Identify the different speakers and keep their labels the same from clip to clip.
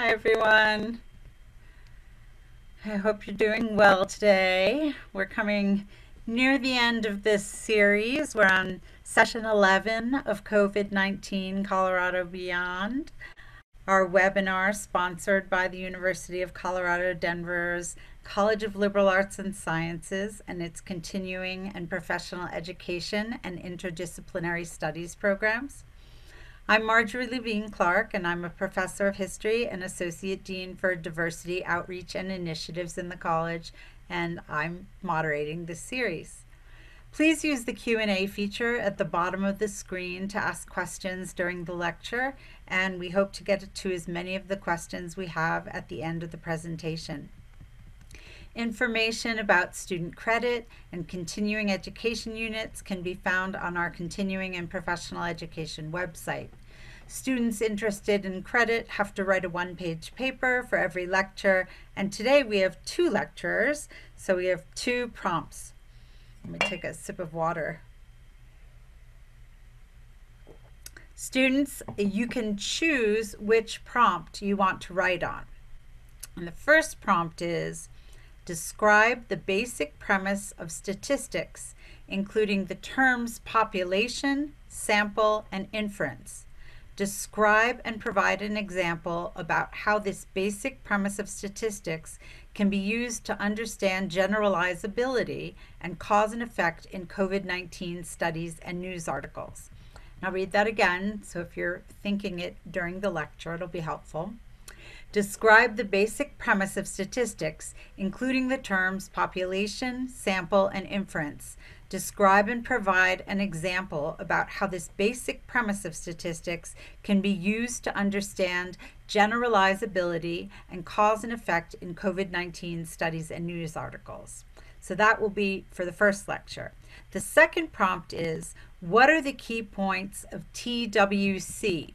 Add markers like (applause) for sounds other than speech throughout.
Speaker 1: Hi everyone. I hope you're doing well today. We're coming near the end of this series. We're on session 11 of COVID-19 Colorado Beyond. Our webinar sponsored by the University of Colorado Denver's College of Liberal Arts and Sciences and its continuing and professional education and interdisciplinary studies programs. I'm Marjorie Levine Clark, and I'm a professor of history and associate dean for diversity outreach and initiatives in the college, and I'm moderating this series. Please use the Q&A feature at the bottom of the screen to ask questions during the lecture, and we hope to get to as many of the questions we have at the end of the presentation. Information about student credit and continuing education units can be found on our continuing and professional education website. Students interested in credit have to write a one-page paper for every lecture, and today we have two lecturers, so we have two prompts. Let me take a sip of water. Students, you can choose which prompt you want to write on. And the first prompt is, describe the basic premise of statistics, including the terms population, sample, and inference. Describe and provide an example about how this basic premise of statistics can be used to understand generalizability and cause and effect in COVID-19 studies and news articles. I'll read that again, so if you're thinking it during the lecture, it'll be helpful. Describe the basic premise of statistics, including the terms population, sample, and inference, describe and provide an example about how this basic premise of statistics can be used to understand generalizability and cause and effect in COVID-19 studies and news articles. So that will be for the first lecture. The second prompt is, what are the key points of TWC?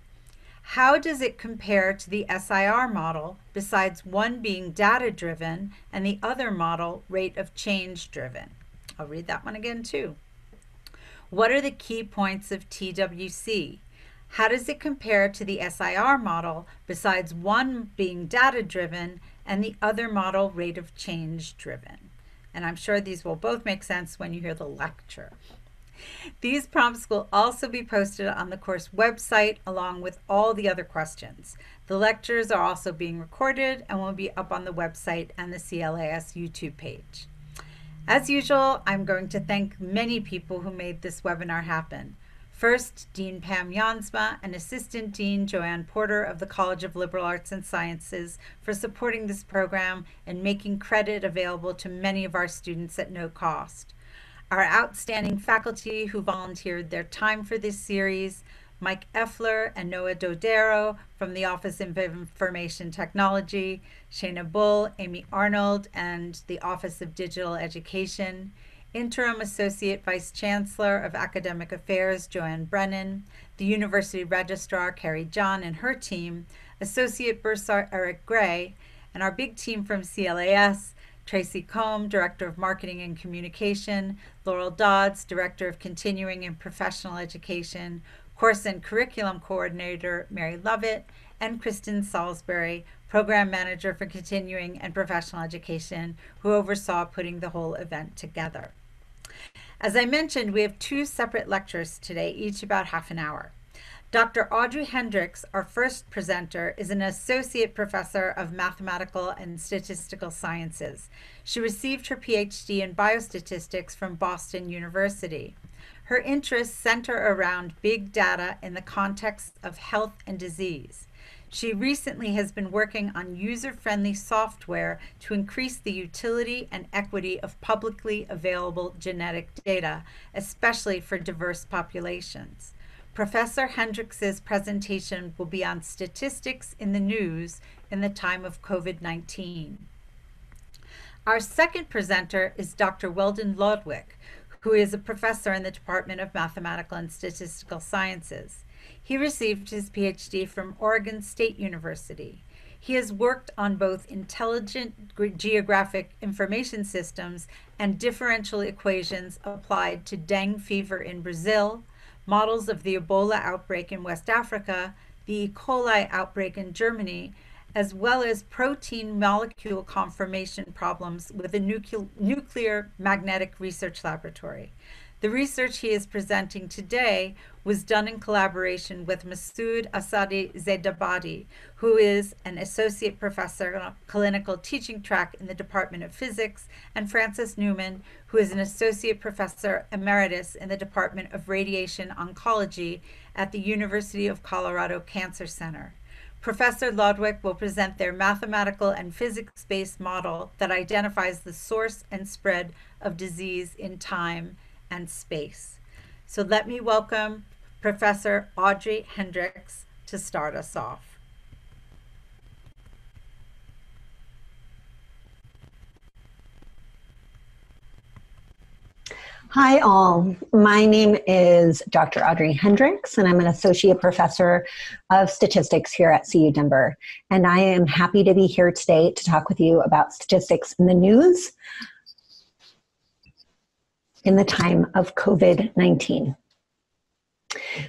Speaker 1: How does it compare to the SIR model besides one being data-driven and the other model rate of change driven? I'll read that one again too. What are the key points of TWC? How does it compare to the SIR model besides one being data-driven and the other model rate of change driven? And I'm sure these will both make sense when you hear the lecture. These prompts will also be posted on the course website along with all the other questions. The lectures are also being recorded and will be up on the website and the CLAS YouTube page. As usual, I'm going to thank many people who made this webinar happen. First, Dean Pam Jansma and Assistant Dean Joanne Porter of the College of Liberal Arts and Sciences for supporting this program and making credit available to many of our students at no cost. Our outstanding faculty who volunteered their time for this series, Mike Effler and Noah Dodero from the Office of Information Technology, Shana Bull, Amy Arnold, and the Office of Digital Education, Interim Associate Vice Chancellor of Academic Affairs, Joanne Brennan, the University Registrar, Carrie John, and her team, Associate Bursar Eric Gray, and our big team from CLAS, Tracy Combe, Director of Marketing and Communication, Laurel Dodds, Director of Continuing and Professional Education, Course and Curriculum Coordinator Mary Lovett, and Kristen Salisbury, Program Manager for Continuing and Professional Education, who oversaw putting the whole event together. As I mentioned, we have two separate lectures today, each about half an hour. Dr. Audrey Hendricks, our first presenter, is an associate professor of mathematical and statistical sciences. She received her PhD in biostatistics from Boston University. Her interests center around big data in the context of health and disease. She recently has been working on user-friendly software to increase the utility and equity of publicly available genetic data, especially for diverse populations. Professor Hendricks's presentation will be on statistics in the news in the time of COVID-19. Our second presenter is Dr. Weldon Lodwick, who is a professor in the Department of Mathematical and Statistical Sciences. He received his PhD from Oregon State University. He has worked on both intelligent geographic information systems and differential equations applied to dengue fever in Brazil, models of the Ebola outbreak in West Africa, the E. coli outbreak in Germany, as well as protein molecule conformation problems with the Nuclear Magnetic Research Laboratory. The research he is presenting today was done in collaboration with Masoud Asadi Zeydabadi, who is an associate professor on clinical teaching track in the Department of Physics, and Francis Newman, who is an associate professor emeritus in the Department of Radiation Oncology at the University of Colorado Cancer Center. Professor Lodwick will present their mathematical and physics based model that identifies the source and spread of disease in time and space. So let me welcome Professor Audrey Hendricks to start us off.
Speaker 2: Hi, all. My name is Dr. Audrey Hendricks, and I'm an associate professor of statistics here at CU Denver. And I am happy to be here today to talk with you about statistics in the news in the time of COVID 19.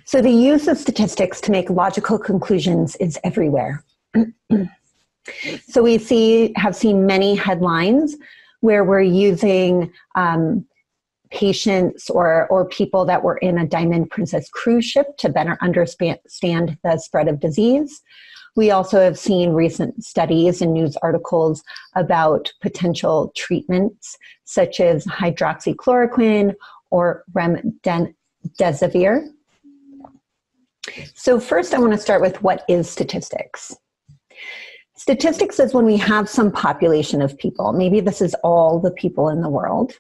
Speaker 2: So, the use of statistics to make logical conclusions is everywhere. (clears throat) so, we see have seen many headlines where we're using um, patients or, or people that were in a Diamond Princess cruise ship to better understand the spread of disease. We also have seen recent studies and news articles about potential treatments such as hydroxychloroquine or remdesivir. So, first, I want to start with what is statistics. Statistics is when we have some population of people. Maybe this is all the people in the world.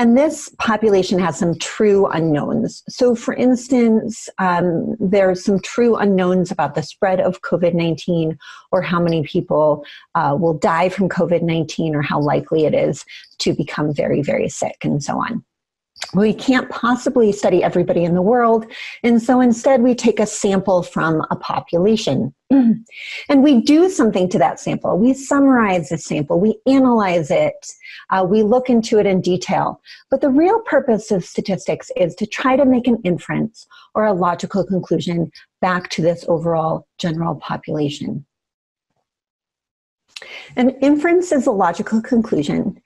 Speaker 2: And this population has some true unknowns. So, for instance, um, there's some true unknowns about the spread of COVID 19 or how many people uh, will die from COVID 19 or how likely it is to become very, very sick and so on we can't possibly study everybody in the world. And so instead, we take a sample from a population. (clears throat) and we do something to that sample. We summarize the sample, we analyze it, uh, we look into it in detail. But the real purpose of statistics is to try to make an inference or a logical conclusion back to this overall general population. An inference is a logical conclusion.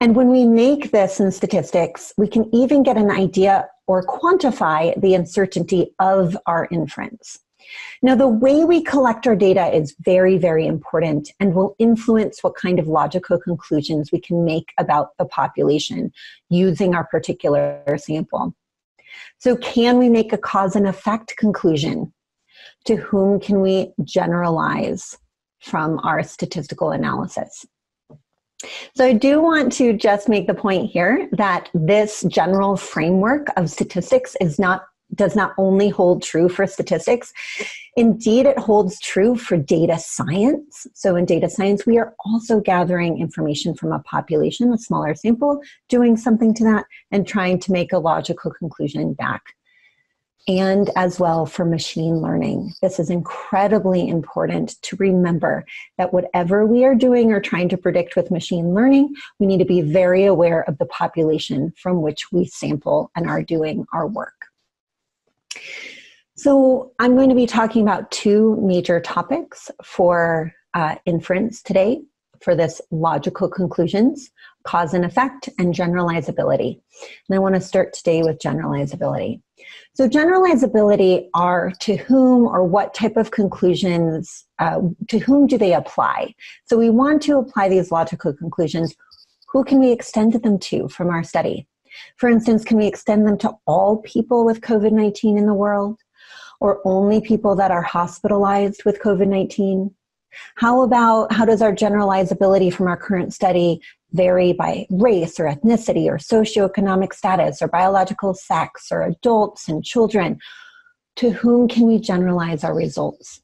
Speaker 2: And when we make this in statistics, we can even get an idea or quantify the uncertainty of our inference. Now, the way we collect our data is very, very important and will influence what kind of logical conclusions we can make about the population using our particular sample. So, can we make a cause and effect conclusion? To whom can we generalize? From our statistical analysis. So, I do want to just make the point here that this general framework of statistics is not does not only hold true for statistics. Indeed, it holds true for data science. So, in data science, we are also gathering information from a population, a smaller sample, doing something to that, and trying to make a logical conclusion back and as well for machine learning. This is incredibly important to remember that whatever we are doing or trying to predict with machine learning, we need to be very aware of the population from which we sample and are doing our work. So, I'm going to be talking about two major topics for uh, inference today for this logical conclusions, cause and effect, and generalizability. And I want to start today with generalizability. So, generalizability are to whom or what type of conclusions, uh, to whom do they apply? So, we want to apply these logical conclusions. Who can we extend them to from our study? For instance, can we extend them to all people with COVID 19 in the world? Or only people that are hospitalized with COVID 19? How about how does our generalizability from our current study vary by race or ethnicity or socioeconomic status or biological sex or adults and children? To whom can we generalize our results?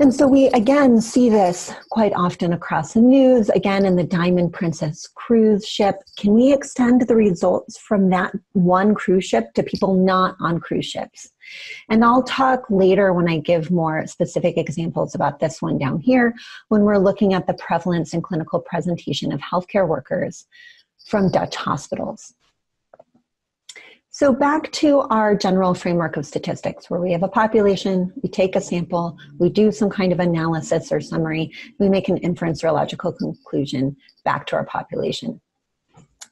Speaker 2: And so we again see this quite often across the news, again in the Diamond Princess cruise ship. Can we extend the results from that one cruise ship to people not on cruise ships? And I'll talk later when I give more specific examples about this one down here when we're looking at the prevalence and clinical presentation of healthcare workers from Dutch hospitals. So, back to our general framework of statistics, where we have a population, we take a sample, we do some kind of analysis or summary, we make an inference or logical conclusion back to our population.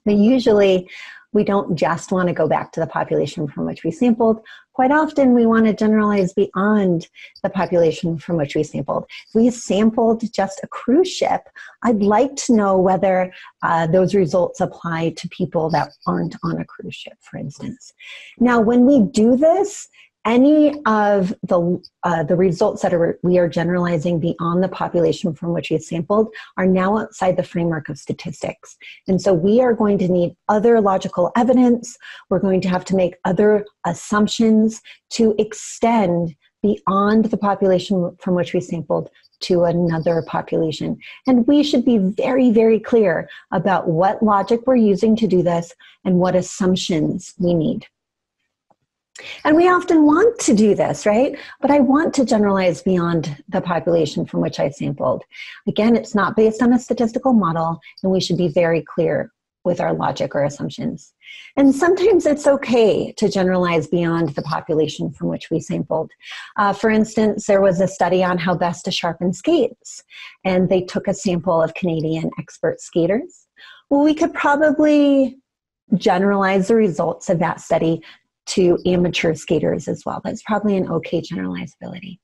Speaker 2: But usually, we don't just want to go back to the population from which we sampled. Quite often, we want to generalize beyond the population from which we sampled. If we sampled just a cruise ship, I'd like to know whether uh, those results apply to people that aren't on a cruise ship, for instance. Now, when we do this, any of the uh, the results that are, we are generalizing beyond the population from which we sampled are now outside the framework of statistics. And so we are going to need other logical evidence. We're going to have to make other assumptions to extend beyond the population from which we sampled to another population. And we should be very very clear about what logic we're using to do this and what assumptions we need and we often want to do this, right? But I want to generalize beyond the population from which I sampled. Again, it's not based on a statistical model, and we should be very clear with our logic or assumptions. And sometimes it's okay to generalize beyond the population from which we sampled. Uh, for instance, there was a study on how best to sharpen skates, and they took a sample of Canadian expert skaters. Well, we could probably generalize the results of that study to amateur skaters as well. That's probably an okay generalizability.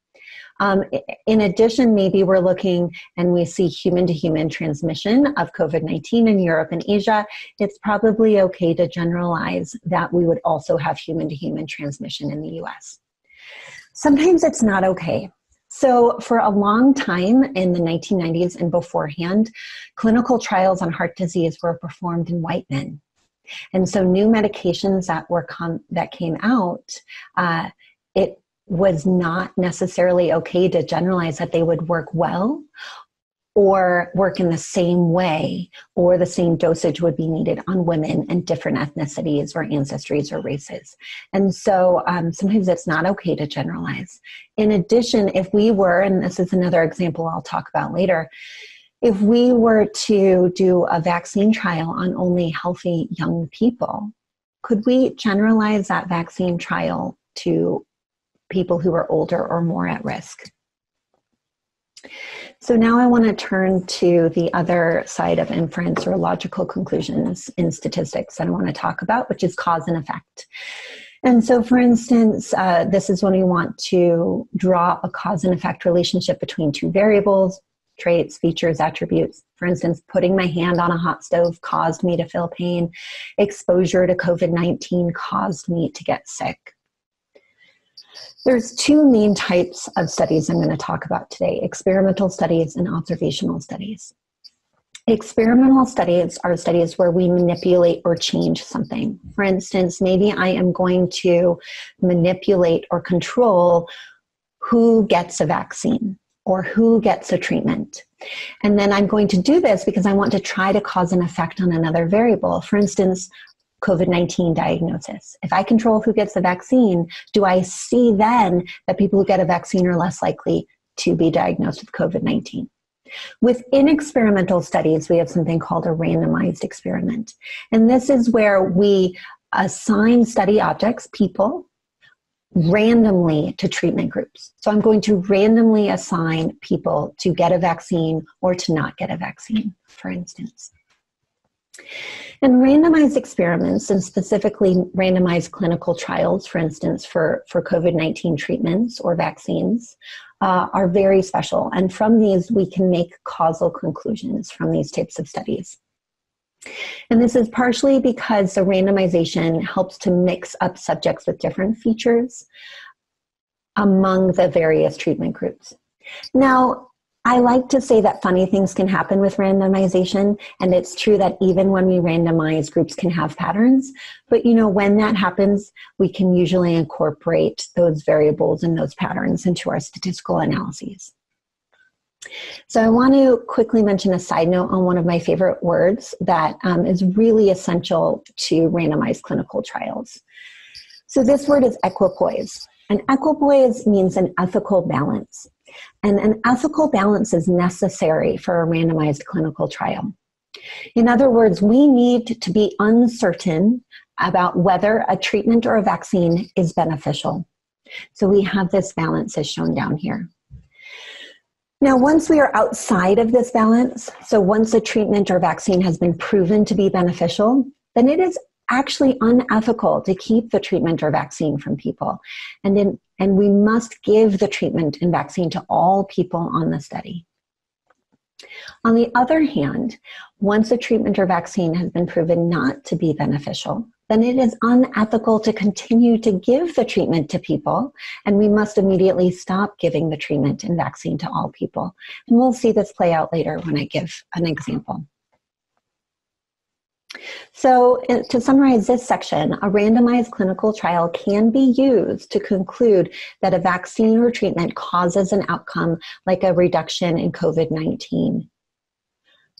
Speaker 2: Um, in addition, maybe we're looking and we see human to human transmission of COVID 19 in Europe and Asia. It's probably okay to generalize that we would also have human to human transmission in the US. Sometimes it's not okay. So, for a long time in the 1990s and beforehand, clinical trials on heart disease were performed in white men. And so new medications that were com- that came out, uh, it was not necessarily okay to generalize that they would work well or work in the same way or the same dosage would be needed on women and different ethnicities or ancestries or races. And so um, sometimes it's not okay to generalize. In addition, if we were, and this is another example I'll talk about later, if we were to do a vaccine trial on only healthy young people, could we generalize that vaccine trial to people who are older or more at risk? So now I want to turn to the other side of inference or logical conclusions in statistics that I want to talk about, which is cause and effect. And so, for instance, uh, this is when we want to draw a cause and effect relationship between two variables, traits, features, attributes. For instance, putting my hand on a hot stove caused me to feel pain. Exposure to COVID 19 caused me to get sick. There's two main types of studies I'm going to talk about today experimental studies and observational studies. Experimental studies are studies where we manipulate or change something. For instance, maybe I am going to manipulate or control who gets a vaccine or who gets a treatment. And then I'm going to do this because I want to try to cause an effect on another variable. For instance, COVID 19 diagnosis. If I control who gets the vaccine, do I see then that people who get a vaccine are less likely to be diagnosed with COVID 19? Within experimental studies, we have something called a randomized experiment. And this is where we assign study objects, people, randomly to treatment groups. So I'm going to randomly assign people to get a vaccine or to not get a vaccine, for instance. And randomized experiments, and specifically randomized clinical trials, for instance, for, for COVID 19 treatments or vaccines, uh, are very special. And from these, we can make causal conclusions from these types of studies. And this is partially because the randomization helps to mix up subjects with different features among the various treatment groups. Now, I like to say that funny things can happen with randomization, and it's true that even when we randomize, groups can have patterns. But you know, when that happens, we can usually incorporate those variables and those patterns into our statistical analyses. So, I want to quickly mention a side note on one of my favorite words that um, is really essential to randomized clinical trials. So, this word is equipoise. And equipoise means an ethical balance. And an ethical balance is necessary for a randomized clinical trial. In other words, we need to be uncertain about whether a treatment or a vaccine is beneficial. So we have this balance as shown down here. Now, once we are outside of this balance, so once a treatment or vaccine has been proven to be beneficial, then it is actually unethical to keep the treatment or vaccine from people. And, in, and we must give the treatment and vaccine to all people on the study. On the other hand, once a treatment or vaccine has been proven not to be beneficial, then it is unethical to continue to give the treatment to people, and we must immediately stop giving the treatment and vaccine to all people. And we'll see this play out later when I give an example. So, uh, to summarize this section, a randomized clinical trial can be used to conclude that a vaccine or treatment causes an outcome like a reduction in COVID 19.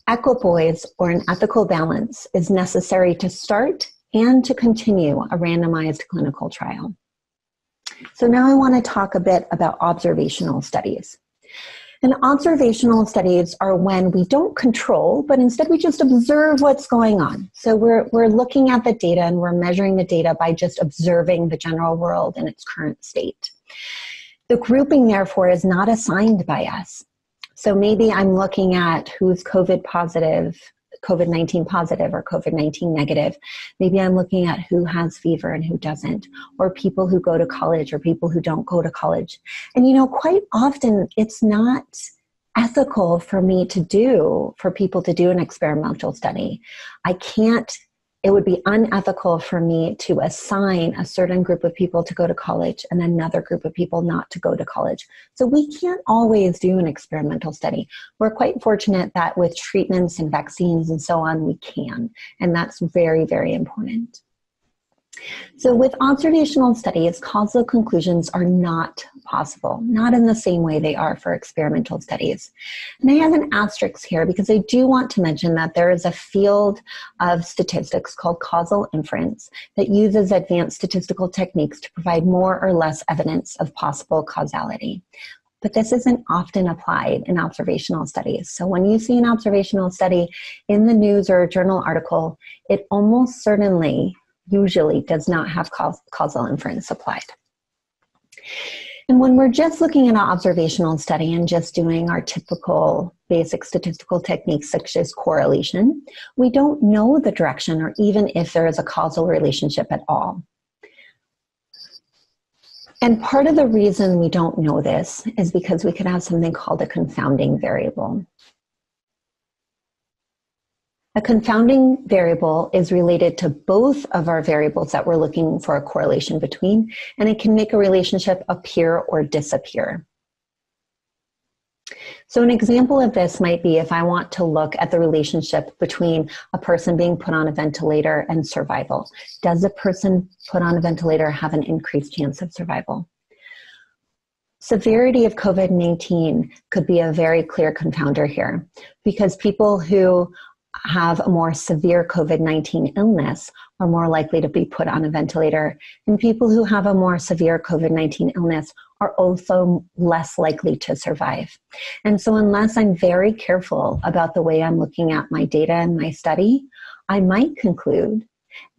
Speaker 2: Equipoise, or an ethical balance, is necessary to start and to continue a randomized clinical trial. So, now I want to talk a bit about observational studies. And observational studies are when we don't control, but instead we just observe what's going on. So we're, we're looking at the data and we're measuring the data by just observing the general world in its current state. The grouping, therefore, is not assigned by us. So maybe I'm looking at who's COVID positive, COVID 19 positive or COVID 19 negative. Maybe I'm looking at who has fever and who doesn't, or people who go to college or people who don't go to college. And you know, quite often it's not ethical for me to do, for people to do an experimental study. I can't it would be unethical for me to assign a certain group of people to go to college and another group of people not to go to college. So we can't always do an experimental study. We're quite fortunate that with treatments and vaccines and so on, we can. And that's very, very important. So, with observational studies, causal conclusions are not possible, not in the same way they are for experimental studies. And I have an asterisk here because I do want to mention that there is a field of statistics called causal inference that uses advanced statistical techniques to provide more or less evidence of possible causality. But this isn't often applied in observational studies. So when you see an observational study in the news or a journal article, it almost certainly usually does not have causal inference applied. And when we're just looking at an observational study and just doing our typical basic statistical techniques such as correlation, we don't know the direction or even if there is a causal relationship at all. And part of the reason we don't know this is because we could have something called a confounding variable. A confounding variable is related to both of our variables that we're looking for a correlation between, and it can make a relationship appear or disappear. So, an example of this might be if I want to look at the relationship between a person being put on a ventilator and survival. Does a person put on a ventilator have an increased chance of survival? Severity of COVID 19 could be a very clear confounder here because people who have a more severe COVID 19 illness are more likely to be put on a ventilator, and people who have a more severe COVID 19 illness are also less likely to survive. And so, unless I'm very careful about the way I'm looking at my data and my study, I might conclude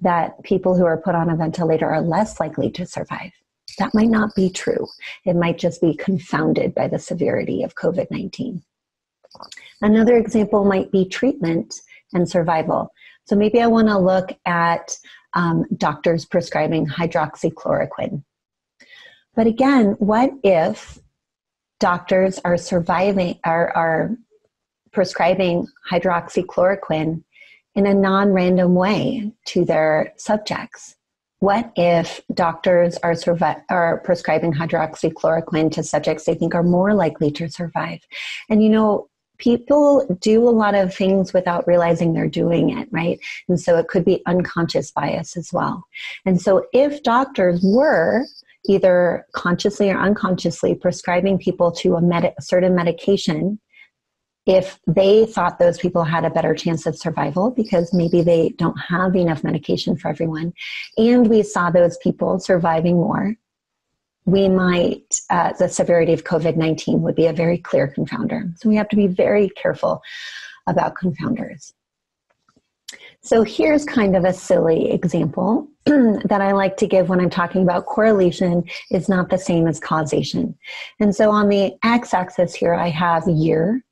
Speaker 2: that people who are put on a ventilator are less likely to survive. That might not be true. It might just be confounded by the severity of COVID 19. Another example might be treatment and survival. So maybe I want to look at um, doctors prescribing hydroxychloroquine. But again, what if doctors are surviving are, are prescribing hydroxychloroquine in a non-random way to their subjects? What if doctors are, survi- are prescribing hydroxychloroquine to subjects they think are more likely to survive? And you know, people do a lot of things without realizing they're doing it, right? And so it could be unconscious bias as well. And so if doctors were either consciously or unconsciously prescribing people to a, med- a certain medication, if they thought those people had a better chance of survival because maybe they don't have enough medication for everyone, and we saw those people surviving more, we might, uh, the severity of COVID 19 would be a very clear confounder. So we have to be very careful about confounders. So here's kind of a silly example (clears throat) that I like to give when I'm talking about correlation is not the same as causation. And so on the x axis here, I have year.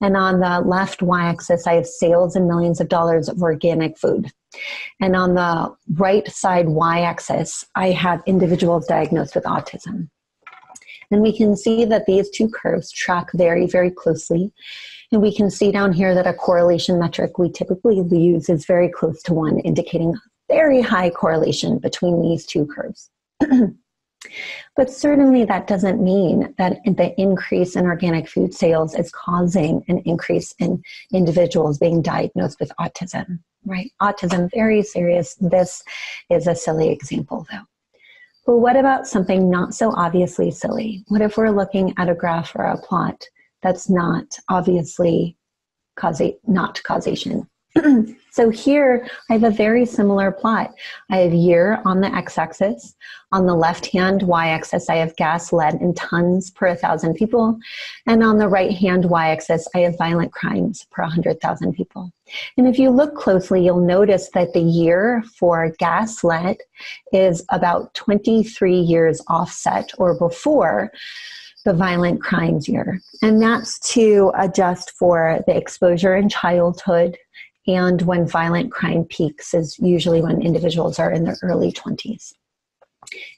Speaker 2: And on the left y axis, I have sales in millions of dollars of organic food. And on the right side y axis, I have individuals diagnosed with autism. And we can see that these two curves track very, very closely. And we can see down here that a correlation metric we typically use is very close to one, indicating very high correlation between these two curves. (clears throat) but certainly that doesn't mean that the increase in organic food sales is causing an increase in individuals being diagnosed with autism, right? Autism, very serious. This is a silly example, though. But what about something not so obviously silly? What if we're looking at a graph or a plot that's not obviously not causation? (clears throat) so here I have a very similar plot. I have year on the x-axis. On the left-hand y-axis, I have gas, lead in tons per 1,000 people. And on the right-hand y-axis, I have violent crimes per 100,000 people. And if you look closely, you'll notice that the year for gas lead is about 23 years offset or before the violent crimes year. And that's to adjust for the exposure in childhood and when violent crime peaks is usually when individuals are in their early 20s.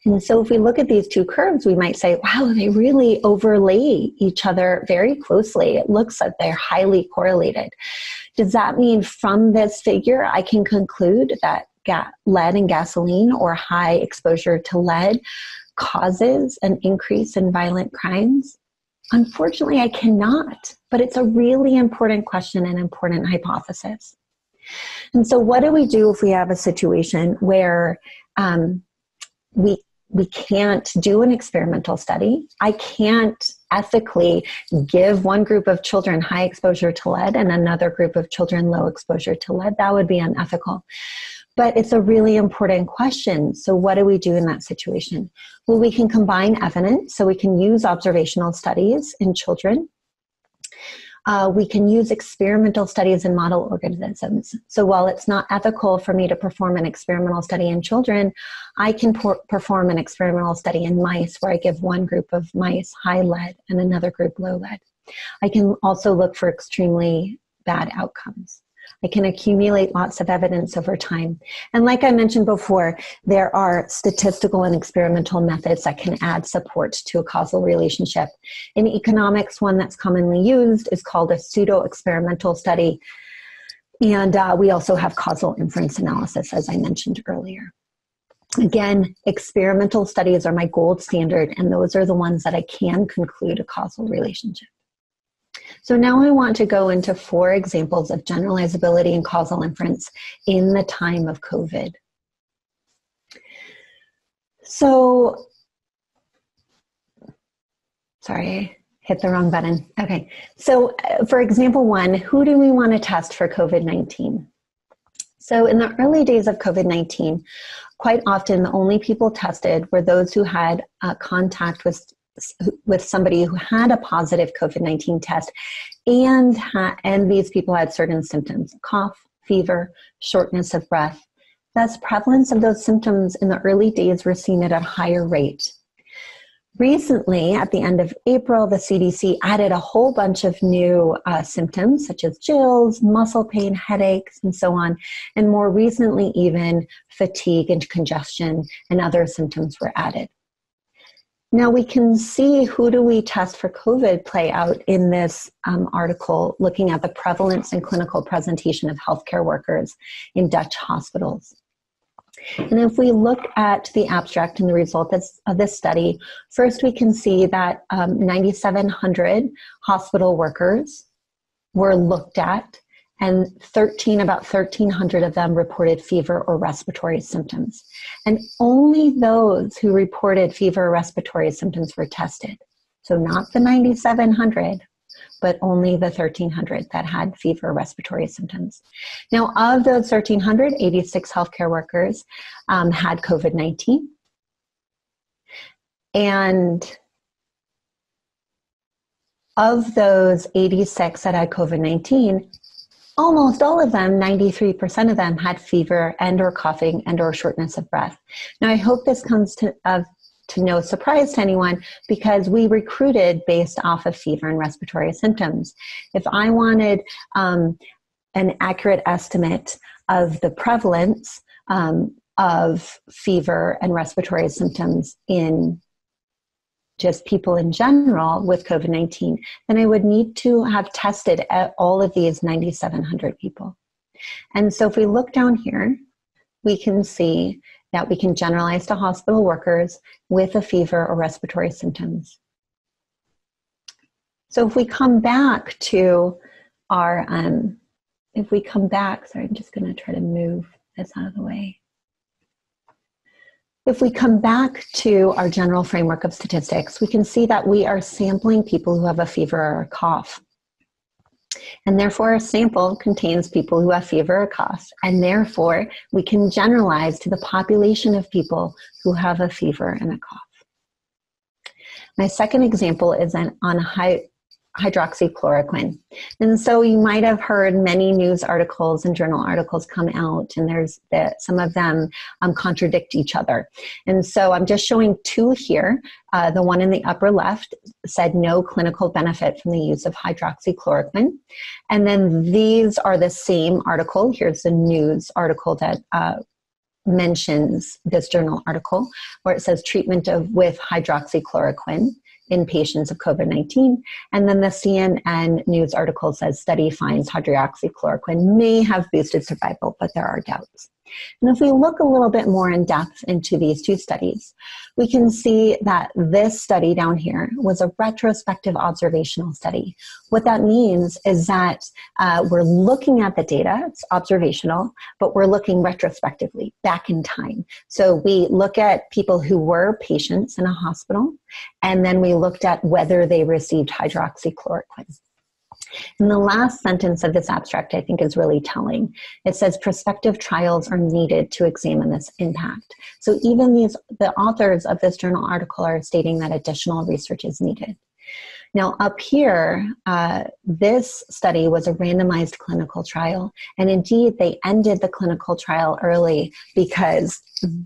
Speaker 2: And so, if we look at these two curves, we might say, wow, they really overlay each other very closely. It looks like they're highly correlated. Does that mean from this figure, I can conclude that lead and gasoline or high exposure to lead causes an increase in violent crimes? Unfortunately, I cannot, but it's a really important question and important hypothesis. And so, what do we do if we have a situation where um, we we can't do an experimental study? I can't ethically give one group of children high exposure to lead and another group of children low exposure to lead. That would be unethical. But it's a really important question. So, what do we do in that situation? Well, we can combine evidence. So, we can use observational studies in children. Uh, we can use experimental studies in model organisms. So, while it's not ethical for me to perform an experimental study in children, I can por- perform an experimental study in mice where I give one group of mice high lead and another group low lead. I can also look for extremely bad outcomes. I can accumulate lots of evidence over time. And like I mentioned before, there are statistical and experimental methods that can add support to a causal relationship. In economics, one that's commonly used is called a pseudo experimental study. And uh, we also have causal inference analysis, as I mentioned earlier. Again, experimental studies are my gold standard, and those are the ones that I can conclude a causal relationship. So now I want to go into four examples of generalizability and causal inference in the time of COVID. So, sorry, hit the wrong button. Okay, so uh, for example one, who do we want to test for COVID 19? So, in the early days of COVID 19, quite often the only people tested were those who had uh, contact with with somebody who had a positive COVID 19 test and, ha- and these people had certain symptoms cough, fever, shortness of breath. Thus, prevalence of those symptoms in the early days were seen at a higher rate. Recently, at the end of April, the CDC added a whole bunch of new uh, symptoms such as chills, muscle pain, headaches, and so on. And more recently, even fatigue and congestion and other symptoms were added. Now we can see who do we test for COVID play out in this um, article looking at the prevalence and clinical presentation of healthcare workers in Dutch hospitals. And if we look at the abstract and the result of this study, first we can see that um, 9,700 hospital workers were looked at and 13 about 1300 of them reported fever or respiratory symptoms. And only those who reported fever or respiratory symptoms were tested. So not the 9700 but only the 1300 that had fever or respiratory symptoms. Now of those 1300 86 healthcare workers um, had covid-19 and of those 86 that had COVID 19, almost all of them 93% of them had fever and or coughing and or shortness of breath. Now i hope this comes to of to no surprise to anyone because we recruited based off of fever and respiratory symptoms. If i wanted um, an accurate estimate of the prevalence um, of fever and respiratory symptoms in just people in general with COVID 19, then I would need to have tested all of these 9,700 people. And so if we look down here, we can see that we can generalize to hospital workers with a fever or respiratory symptoms. So if we come back to our, um, if we come back, sorry, I'm just going to try to move this out of the way. If we come back to our general framework of statistics, we can see that we are sampling people who have a fever or a cough. And therefore, a sample contains people who have fever or cough. And therefore, we can generalize to the population of people who have a fever and a cough. My second example is an on, high, hydroxychloroquine. And so you might have heard many news articles and journal articles come out, and there's that some of them um, contradict each other. And so I'm just showing two here. Uh, the one in the upper left said no clinical benefit from the use of hydroxychloroquine. And then these are the same article. Here's the news article that uh, mentions this journal article where it says treatment of with hydroxychloroquine in patients of COVID 19. And then the CNN news article says study finds hydroxychloroquine may have boosted survival, but there are doubts. And if we look a little bit more in depth into these two studies, we can see that this study down here was a retrospective observational study. What that means is that uh, we're looking at the data, it's observational, but we're looking retrospectively back in time. So we look at people who were patients in a hospital, and then we looked at whether they received hydroxychloroquine. And the last sentence of this abstract, I think, is really telling. It says prospective trials are needed to examine this impact. So even these, the authors of this journal article are stating that additional research is needed. Now, up here, uh, this study was a randomized clinical trial, and indeed, they ended the clinical trial early because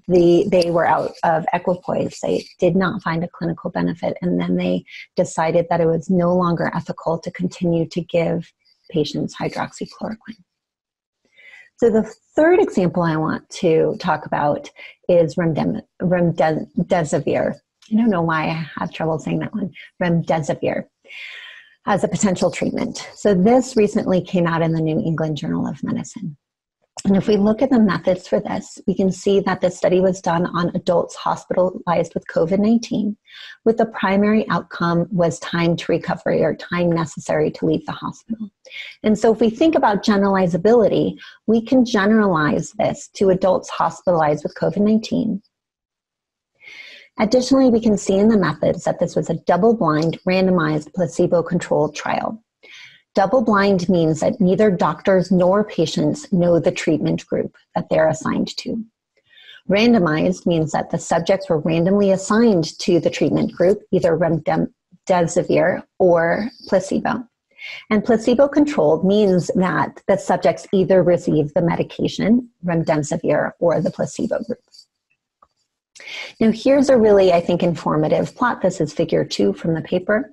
Speaker 2: the they were out of equipoise. They did not find a clinical benefit, and then they decided that it was no longer ethical to continue to give patients hydroxychloroquine. So the third example I want to talk about is remdesivir. I don't know why I have trouble saying that one. Remdesivir as a potential treatment. So this recently came out in the New England Journal of Medicine. And if we look at the methods for this, we can see that the study was done on adults hospitalized with COVID 19, with the primary outcome was time to recovery or time necessary to leave the hospital. And so, if we think about generalizability, we can generalize this to adults hospitalized with COVID 19. Additionally, we can see in the methods that this was a double blind, randomized, placebo controlled trial. Double blind means that neither doctors nor patients know the treatment group that they're assigned to. Randomized means that the subjects were randomly assigned to the treatment group, either remdesivir or placebo. And placebo controlled means that the subjects either receive the medication, remdesivir, or the placebo group. Now, here's a really, I think, informative plot. This is figure two from the paper.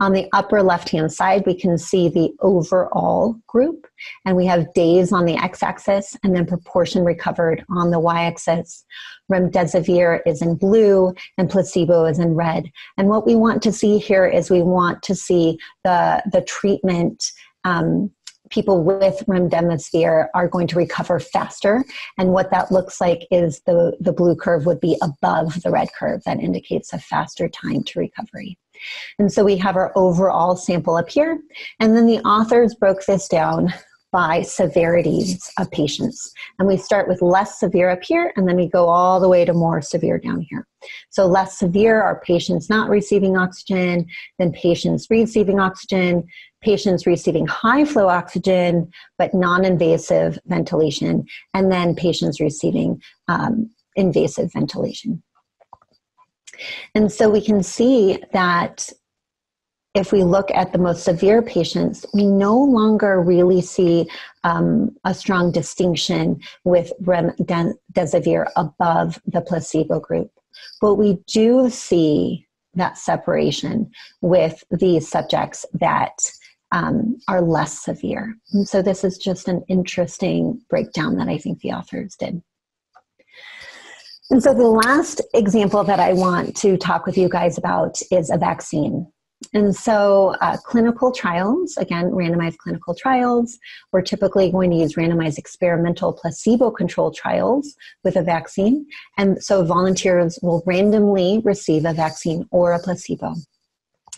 Speaker 2: On the upper left hand side, we can see the overall group, and we have days on the x axis and then proportion recovered on the y axis. Remdesivir is in blue and placebo is in red. And what we want to see here is we want to see the, the treatment. Um, people with remdesivir are going to recover faster. And what that looks like is the, the blue curve would be above the red curve. That indicates a faster time to recovery. And so we have our overall sample up here. And then the authors broke this down by severities of patients. And we start with less severe up here, and then we go all the way to more severe down here. So, less severe are patients not receiving oxygen, then patients receiving oxygen, patients receiving high flow oxygen but non invasive ventilation, and then patients receiving um, invasive ventilation. And so we can see that if we look at the most severe patients, we no longer really see um, a strong distinction with remdesivir above the placebo group. But we do see that separation with these subjects that um, are less severe. And so this is just an interesting breakdown that I think the authors did. And so the last example that I want to talk with you guys about is a vaccine. And so, uh, clinical trials, again, randomized clinical trials, we're typically going to use randomized experimental placebo controlled trials with a vaccine. And so, volunteers will randomly receive a vaccine or a placebo.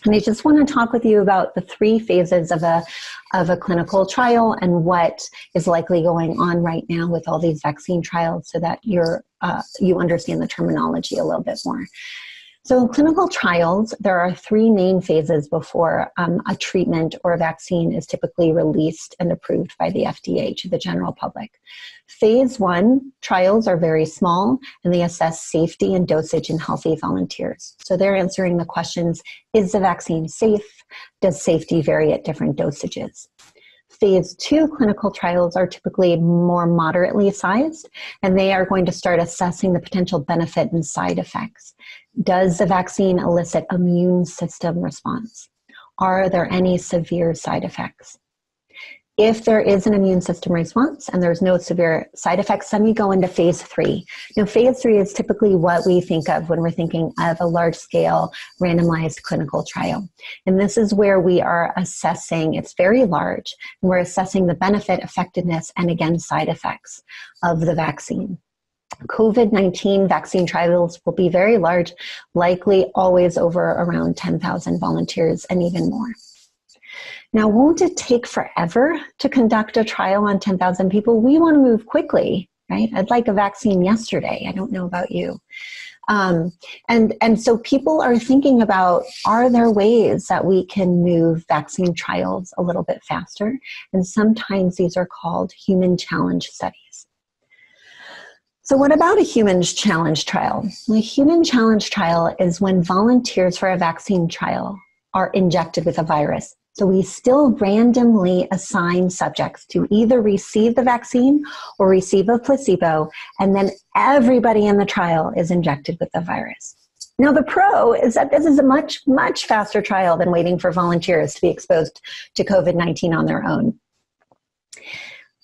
Speaker 2: And I just want to talk with you about the three phases of a, of a clinical trial and what is likely going on right now with all these vaccine trials so that you're, uh, you understand the terminology a little bit more. So, in clinical trials, there are three main phases before um, a treatment or a vaccine is typically released and approved by the FDA to the general public. Phase one trials are very small and they assess safety and dosage in healthy volunteers. So, they're answering the questions Is the vaccine safe? Does safety vary at different dosages? Phase two clinical trials are typically more moderately sized, and they are going to start assessing the potential benefit and side effects. Does the vaccine elicit immune system response? Are there any severe side effects? If there is an immune system response and there's no severe side effects, then we go into phase three. Now, phase three is typically what we think of when we're thinking of a large scale randomized clinical trial. And this is where we are assessing, it's very large, and we're assessing the benefit, effectiveness, and again, side effects of the vaccine. COVID 19 vaccine trials will be very large, likely always over around 10,000 volunteers and even more. Now, won't it take forever to conduct a trial on 10,000 people? We want to move quickly, right? I'd like a vaccine yesterday. I don't know about you. Um, and and so people are thinking about are there ways that we can move vaccine trials a little bit faster and sometimes these are called human challenge studies so what about a human challenge trial a human challenge trial is when volunteers for a vaccine trial are injected with a virus so we still randomly assign subjects to either receive the vaccine or receive a placebo, and then everybody in the trial is injected with the virus. Now, the pro is that this is a much, much faster trial than waiting for volunteers to be exposed to COVID 19 on their own.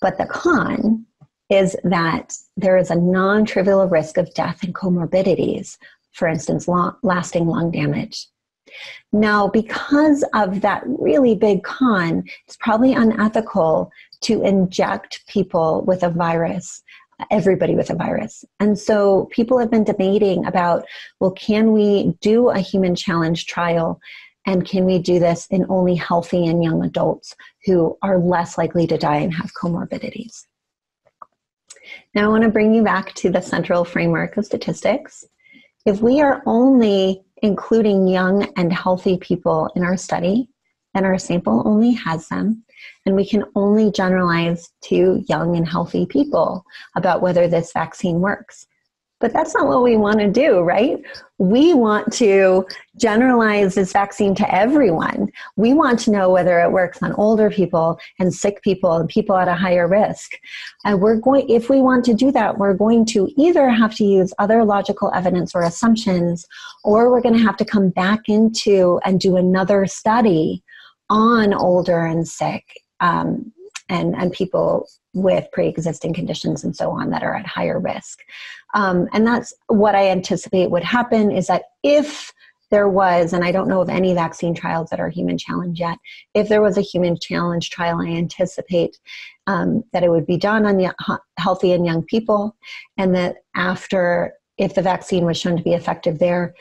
Speaker 2: But the con is that there is a non trivial risk of death and comorbidities, for instance, long, lasting lung damage. Now, because of that really big con, it's probably unethical to inject people with a virus, everybody with a virus. And so people have been debating about well, can we do a human challenge trial? And can we do this in only healthy and young adults who are less likely to die and have comorbidities? Now, I want to bring you back to the central framework of statistics. If we are only including young and healthy people in our study, and our sample only has them. And we can only generalize to young and healthy people about whether this vaccine works. But that's not what we want to do, right? We want to generalize this vaccine to everyone. We want to know whether it works on older people and sick people and people at a higher risk. And we're going, if we want to do that, we're going to either have to use other logical evidence or assumptions, or we're going to have to come back into and do another study on older and sick um, and, and people with pre-existing conditions and so on that are at higher risk um, and that's what i anticipate would happen is that if there was and i don't know of any vaccine trials that are human challenge yet if there was a human challenge trial i anticipate um, that it would be done on healthy and young people and that after if the vaccine was shown to be effective there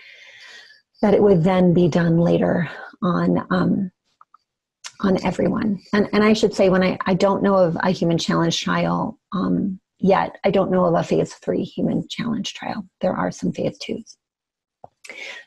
Speaker 2: that it would then be done later on um, on everyone. And, and I should say, when I, I don't know of a human challenge trial um, yet, I don't know of a phase three human challenge trial. There are some phase twos.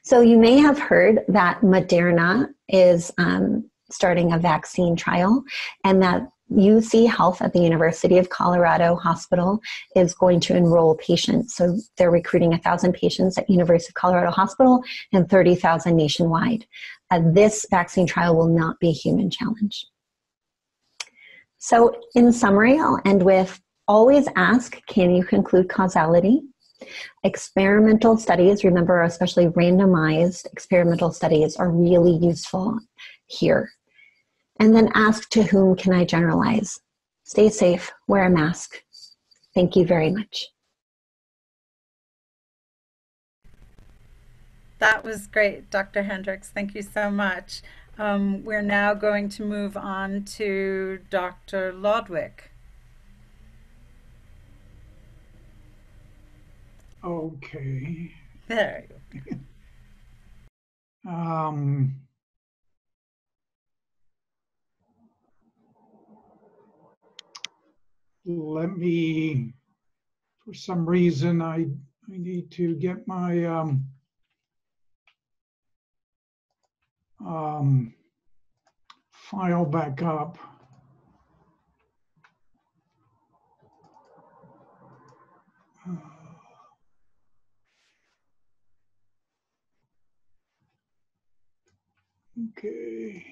Speaker 2: So you may have heard that Moderna is um, starting a vaccine trial and that UC Health at the University of Colorado Hospital is going to enroll patients. So they're recruiting 1,000 patients at University of Colorado Hospital and 30,000 nationwide uh, this vaccine trial will not be a human challenge. So, in summary, I'll end with always ask can you conclude causality? Experimental studies, remember, especially randomized experimental studies, are really useful here. And then ask to whom can I generalize? Stay safe, wear a mask. Thank you very much.
Speaker 1: That was great, Dr. Hendricks. Thank you so much. Um, we're now going to move on to Dr. Lodwick.
Speaker 3: Okay.
Speaker 1: There you
Speaker 3: go. (laughs) um, let me, for some reason, I, I need to get my um, um, file back up. Okay.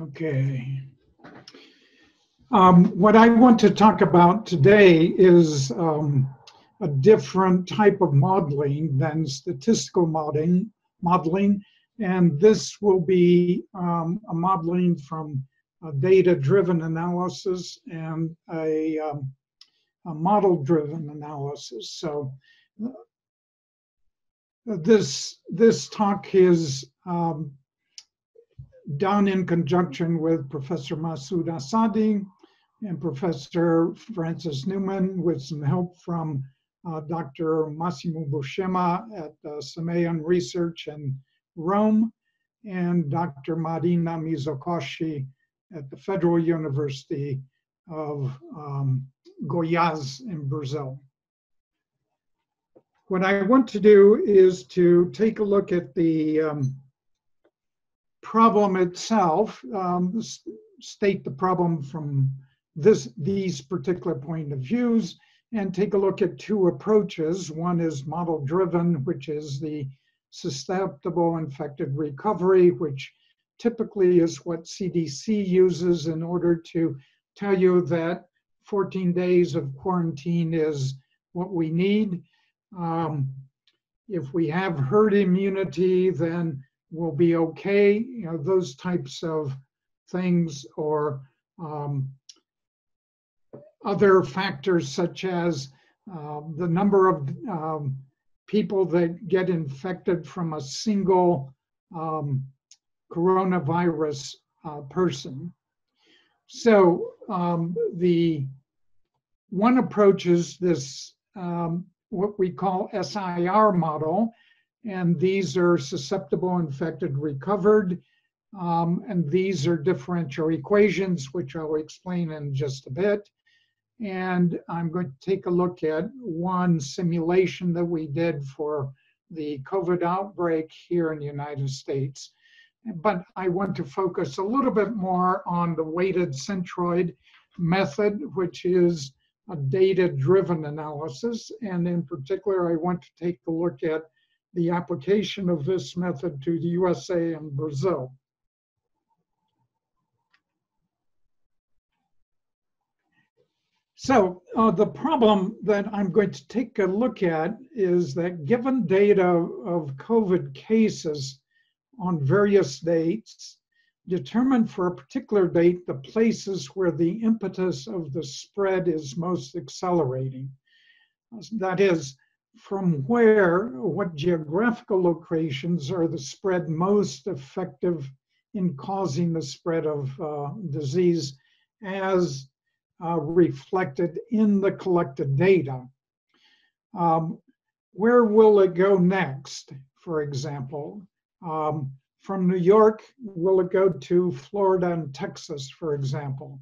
Speaker 3: Okay. Um, what I want to talk about today is um, a different type of modeling than statistical modeling, modeling and this will be um, a modeling from data-driven analysis and a, um, a model-driven analysis. So uh, this this talk is um, done in conjunction with Professor Masoud Asadi, and Professor Francis Newman with some help from uh, Dr. Massimo Buscema at uh, Research in Rome and Dr. Marina Mizukoshi at the Federal University of um, Goiás in Brazil. What I want to do is to take a look at the um, problem itself, um, state the problem from this, these particular point of views and take a look at two approaches. One is model driven, which is the susceptible infected recovery, which typically is what CDC uses in order to tell you that 14 days of quarantine is what we need. Um, if we have herd immunity, then we'll be okay. You know, those types of things or um, other factors such as uh, the number of um, people that get infected from a single um, coronavirus uh, person. So um, the one approach is this um, what we call SIR model, and these are susceptible, infected, recovered. Um, and these are differential equations, which I'll explain in just a bit. And I'm going to take a look at one simulation that we did for the COVID outbreak here in the United States. But I want to focus a little bit more on the weighted centroid method, which is a data-driven analysis. And in particular, I want to take a look at the application of this method to the USA and Brazil. So uh, the problem that I'm going to take a look at is that given data of COVID cases on various dates, determine for a particular date the places where the impetus of the spread is most accelerating. That is, from where, what geographical locations are the spread most effective in causing the spread of uh, disease as uh, reflected in the collected data. Um, where will it go next, for example? Um, from New York, will it go to Florida and Texas, for example?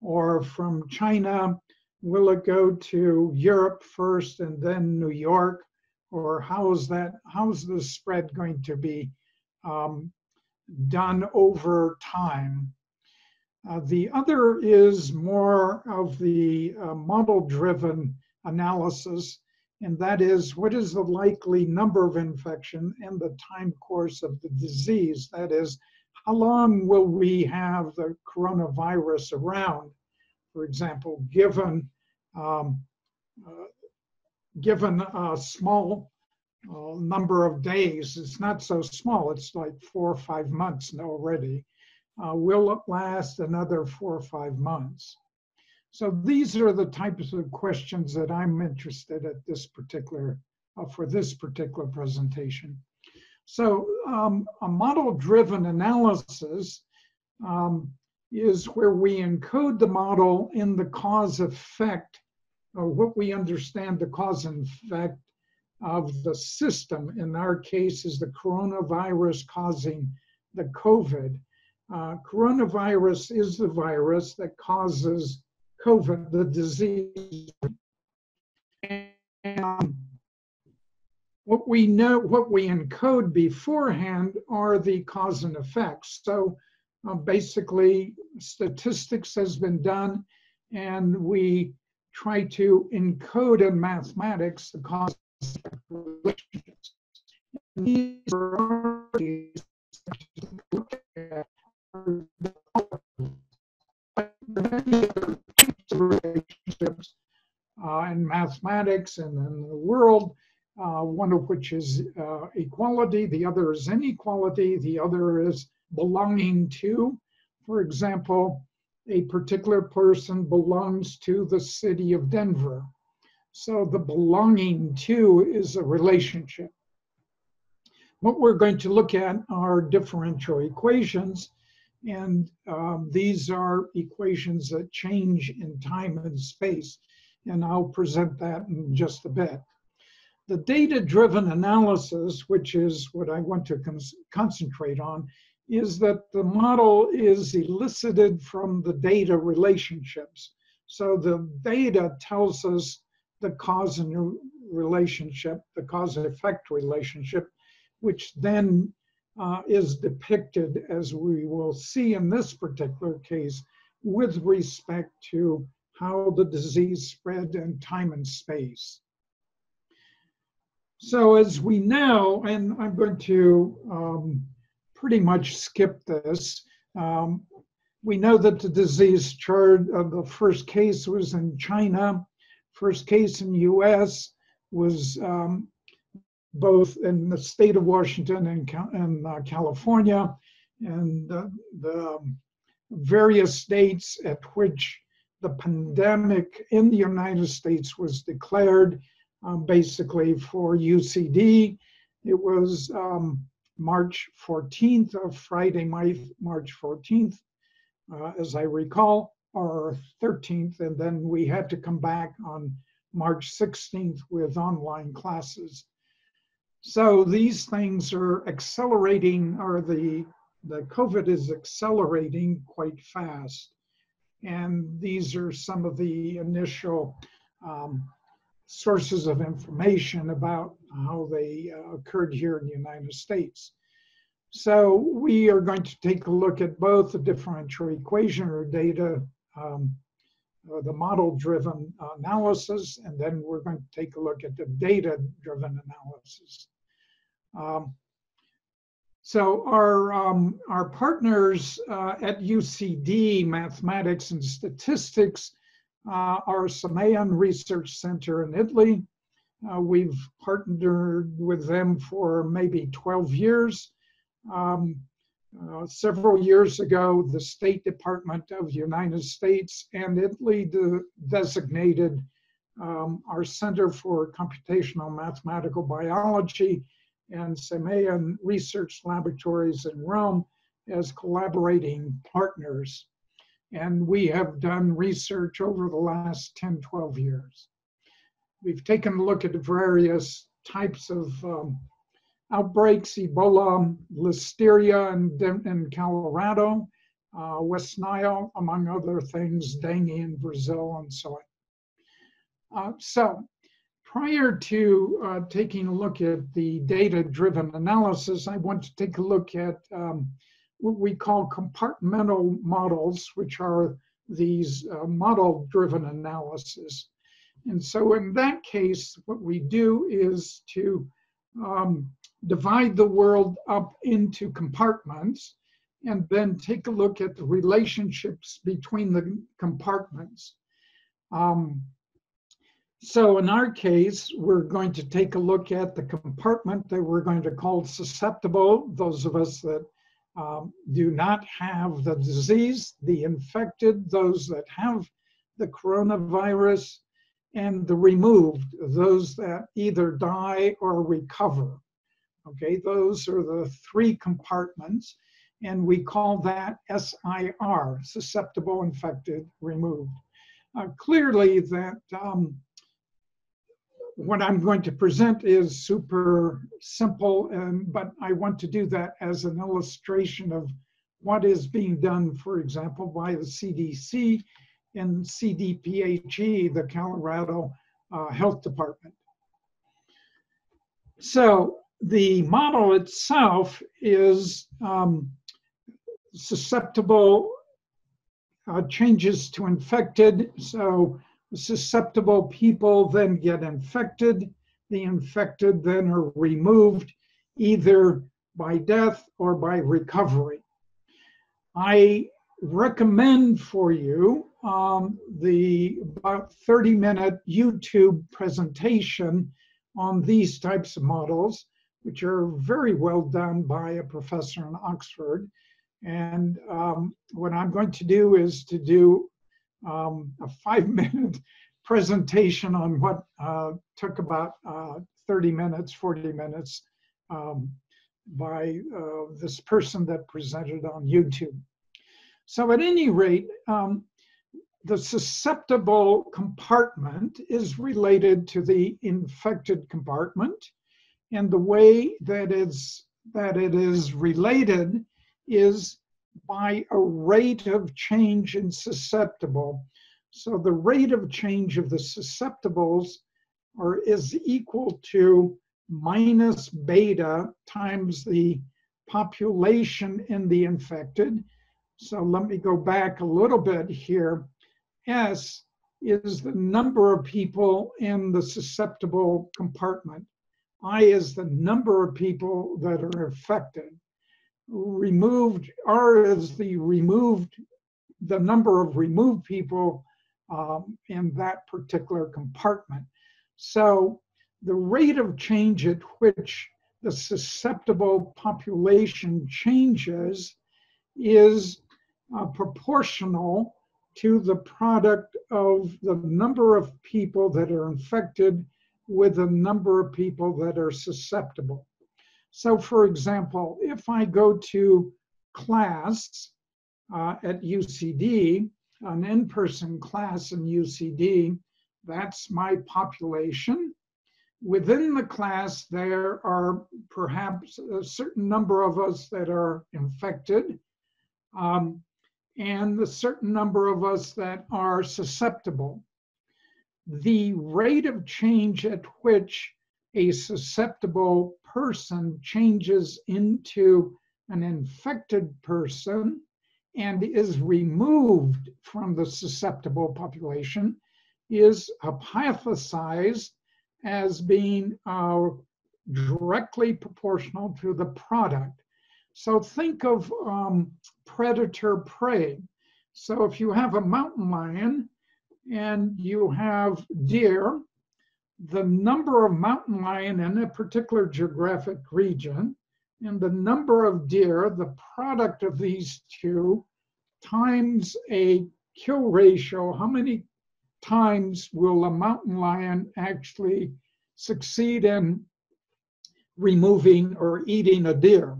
Speaker 3: Or from China, will it go to Europe first and then New York? Or how is that, how is the spread going to be um, done over time? Uh, the other is more of the uh, model-driven analysis, and that is what is the likely number of infection and the time course of the disease. That is, how long will we have the coronavirus around? For example, given um, uh, given a small uh, number of days, it's not so small. It's like four or five months already. Uh, will it last another four or five months? So these are the types of questions that I'm interested at this particular uh, for this particular presentation. So um, a model-driven analysis um, is where we encode the model in the cause effect, or what we understand the cause and effect of the system. In our case, is the coronavirus causing the COVID. Uh, coronavirus is the virus that causes COVID, the disease. And what we know, what we encode beforehand are the cause and effects. So uh, basically, statistics has been done, and we try to encode in mathematics the cause. These are relationships uh, in mathematics and in the world uh, one of which is uh, equality, the other is inequality, the other is belonging to. For example, a particular person belongs to the city of Denver. So the belonging to is a relationship. What we're going to look at are differential equations, and um, these are equations that change in time and space, and I'll present that in just a bit. The data-driven analysis, which is what I want to con concentrate on, is that the model is elicited from the data relationships. So the data tells us the cause and relationship, the cause and effect relationship, which then uh, is depicted, as we will see in this particular case, with respect to how the disease spread in time and space. So as we know, and I'm going to um, pretty much skip this, um, we know that the disease chart of the first case was in China, first case in US was um, both in the state of Washington and, and uh, California, and uh, the various states at which the pandemic in the United States was declared um, basically for UCD. It was um, March 14th or Friday, March 14th, uh, as I recall, or 13th, and then we had to come back on March 16th with online classes. So these things are accelerating, or the, the COVID is accelerating quite fast. And these are some of the initial um, sources of information about how they uh, occurred here in the United States. So we are going to take a look at both the differential equation or data, um, the model-driven analysis, and then we're going to take a look at the data-driven analysis. Um, so our, um, our partners uh, at UCD, Mathematics and Statistics, uh, our Semeion Research Center in Italy. Uh, we've partnered with them for maybe 12 years. Um, uh, several years ago, the State Department of the United States and Italy de designated um, our Center for Computational Mathematical Biology and Semeion Research Laboratories in Rome as collaborating partners. And we have done research over the last 10, 12 years. We've taken a look at various types of um, outbreaks, Ebola, Listeria in, in Colorado, uh, West Nile, among other things, dengue in Brazil, and so on. Uh, so prior to uh, taking a look at the data-driven analysis, I want to take a look at um, what we call compartmental models, which are these uh, model driven analysis. And so in that case, what we do is to um, divide the world up into compartments and then take a look at the relationships between the compartments. Um, so in our case, we're going to take a look at the compartment that we're going to call susceptible, those of us that um, do not have the disease, the infected, those that have the coronavirus, and the removed, those that either die or recover. Okay, those are the three compartments, and we call that SIR, susceptible, infected, removed. Uh, clearly that um, what I'm going to present is super simple, and, but I want to do that as an illustration of what is being done, for example, by the CDC and CDPHE, the Colorado uh, Health Department. So the model itself is um, susceptible uh, changes to infected. So susceptible people then get infected. The infected then are removed either by death or by recovery. I recommend for you um, the about 30 minute YouTube presentation on these types of models, which are very well done by a professor in Oxford. And um, what I'm going to do is to do um, a five (laughs) minute presentation on what uh, took about uh, 30 minutes, 40 minutes um, by uh, this person that presented on YouTube. So at any rate, um, the susceptible compartment is related to the infected compartment. And the way that it's that it is related is by a rate of change in susceptible. So the rate of change of the susceptibles are, is equal to minus beta times the population in the infected. So let me go back a little bit here. S is the number of people in the susceptible compartment. I is the number of people that are affected removed, R is the removed, the number of removed people um, in that particular compartment. So the rate of change at which the susceptible population changes is uh, proportional to the product of the number of people that are infected with the number of people that are susceptible. So for example, if I go to class uh, at UCD, an in-person class in UCD, that's my population. Within the class, there are perhaps a certain number of us that are infected, um, and a certain number of us that are susceptible. The rate of change at which a susceptible person changes into an infected person and is removed from the susceptible population is hypothesized as being uh, directly proportional to the product. So think of um, predator prey. So if you have a mountain lion and you have deer the number of mountain lion in a particular geographic region and the number of deer, the product of these two, times a kill ratio, how many times will a mountain lion actually succeed in removing or eating a deer?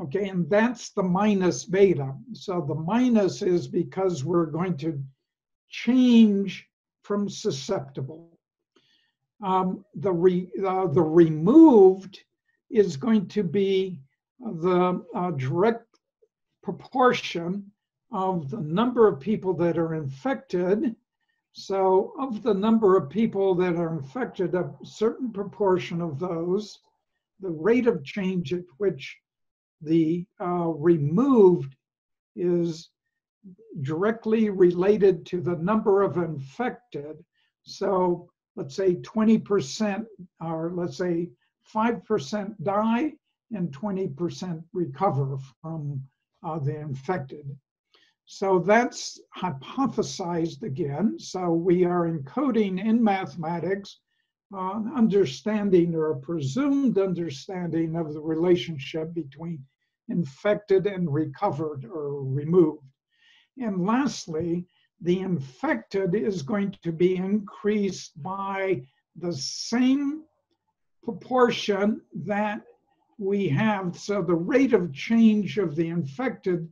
Speaker 3: Okay, and that's the minus beta. So the minus is because we're going to change from susceptible um, the, re, uh, the removed is going to be the uh, direct proportion of the number of people that are infected. So of the number of people that are infected, a certain proportion of those, the rate of change at which the uh, removed is directly related to the number of infected. So let's say 20% or let's say 5% die and 20% recover from uh, the infected. So that's hypothesized again. So we are encoding in mathematics uh, understanding or presumed understanding of the relationship between infected and recovered or removed. And lastly, the infected is going to be increased by the same proportion that we have. So the rate of change of the infected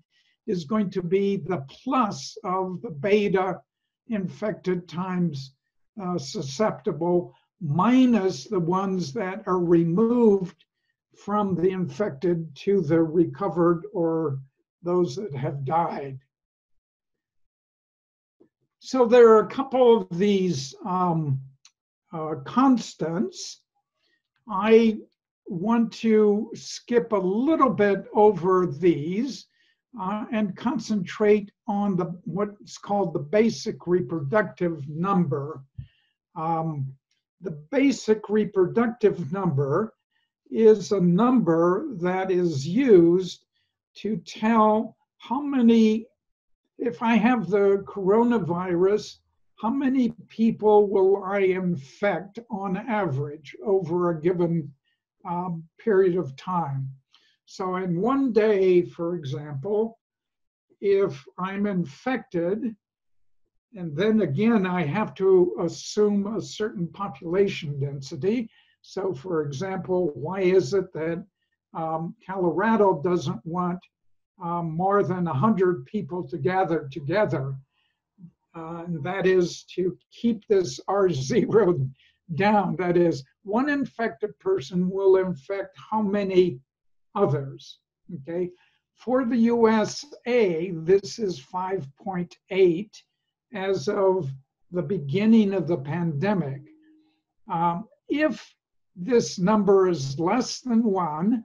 Speaker 3: is going to be the plus of the beta infected times uh, susceptible minus the ones that are removed from the infected to the recovered or those that have died. So there are a couple of these um, uh, constants. I want to skip a little bit over these uh, and concentrate on the what's called the basic reproductive number. Um, the basic reproductive number is a number that is used to tell how many, if I have the coronavirus, how many people will I infect on average over a given um, period of time. So, in one day, for example, if I'm infected, and then again, I have to assume a certain population density. So, for example, why is it that um, Colorado doesn't want um, more than 100 people to gather together? Uh, and that is to keep this R0 (laughs) down. That is, one infected person will infect how many others? Okay. For the USA, this is 5.8 as of the beginning of the pandemic. Um, if this number is less than one,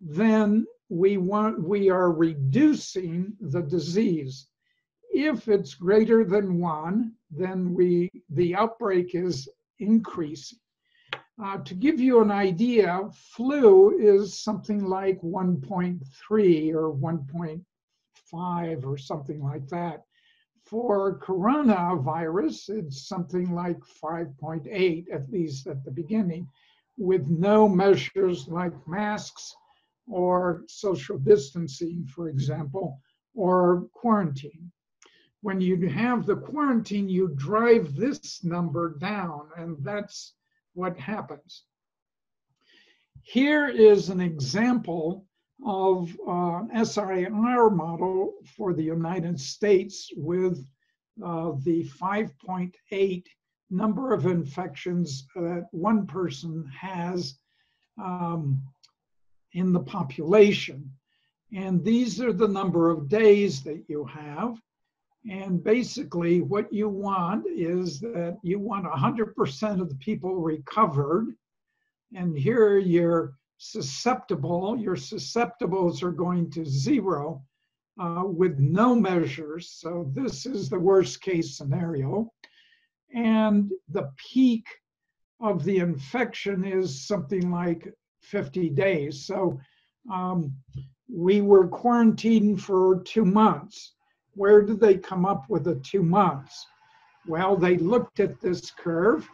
Speaker 3: then we want we are reducing the disease. If it's greater than one, then we the outbreak is increasing. Uh, to give you an idea, flu is something like 1.3 or 1.5 or something like that. For coronavirus, it's something like 5.8, at least at the beginning, with no measures like masks or social distancing, for example, or quarantine. When you have the quarantine, you drive this number down, and that's what happens. Here is an example of uh, SIR model for the United States with uh, the 5.8 number of infections that one person has um, in the population. And these are the number of days that you have. And basically, what you want is that you want 100% of the people recovered. And here you're susceptible, your susceptibles are going to zero uh, with no measures. So this is the worst case scenario. And the peak of the infection is something like 50 days. So um, we were quarantined for two months. Where did they come up with the two months? Well, they looked at this curve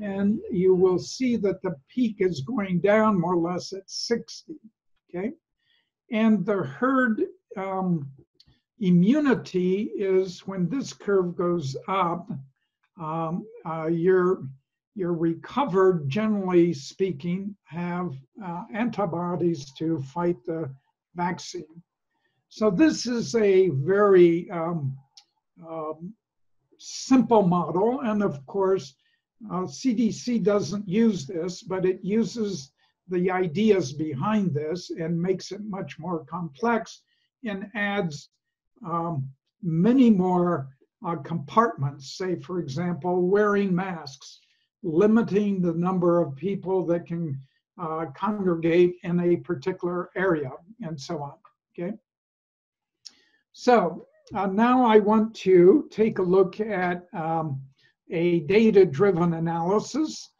Speaker 3: and you will see that the peak is going down more or less at 60, okay? And the herd um, immunity is when this curve goes up, um, uh, you're, you're recovered, generally speaking, have uh, antibodies to fight the vaccine. So this is a very um, um simple model, and of course, uh, CDC doesn't use this, but it uses the ideas behind this and makes it much more complex and adds um, many more uh, compartments. Say, for example, wearing masks, limiting the number of people that can uh, congregate in a particular area and so on. Okay. So uh, now I want to take a look at um, a data-driven analysis.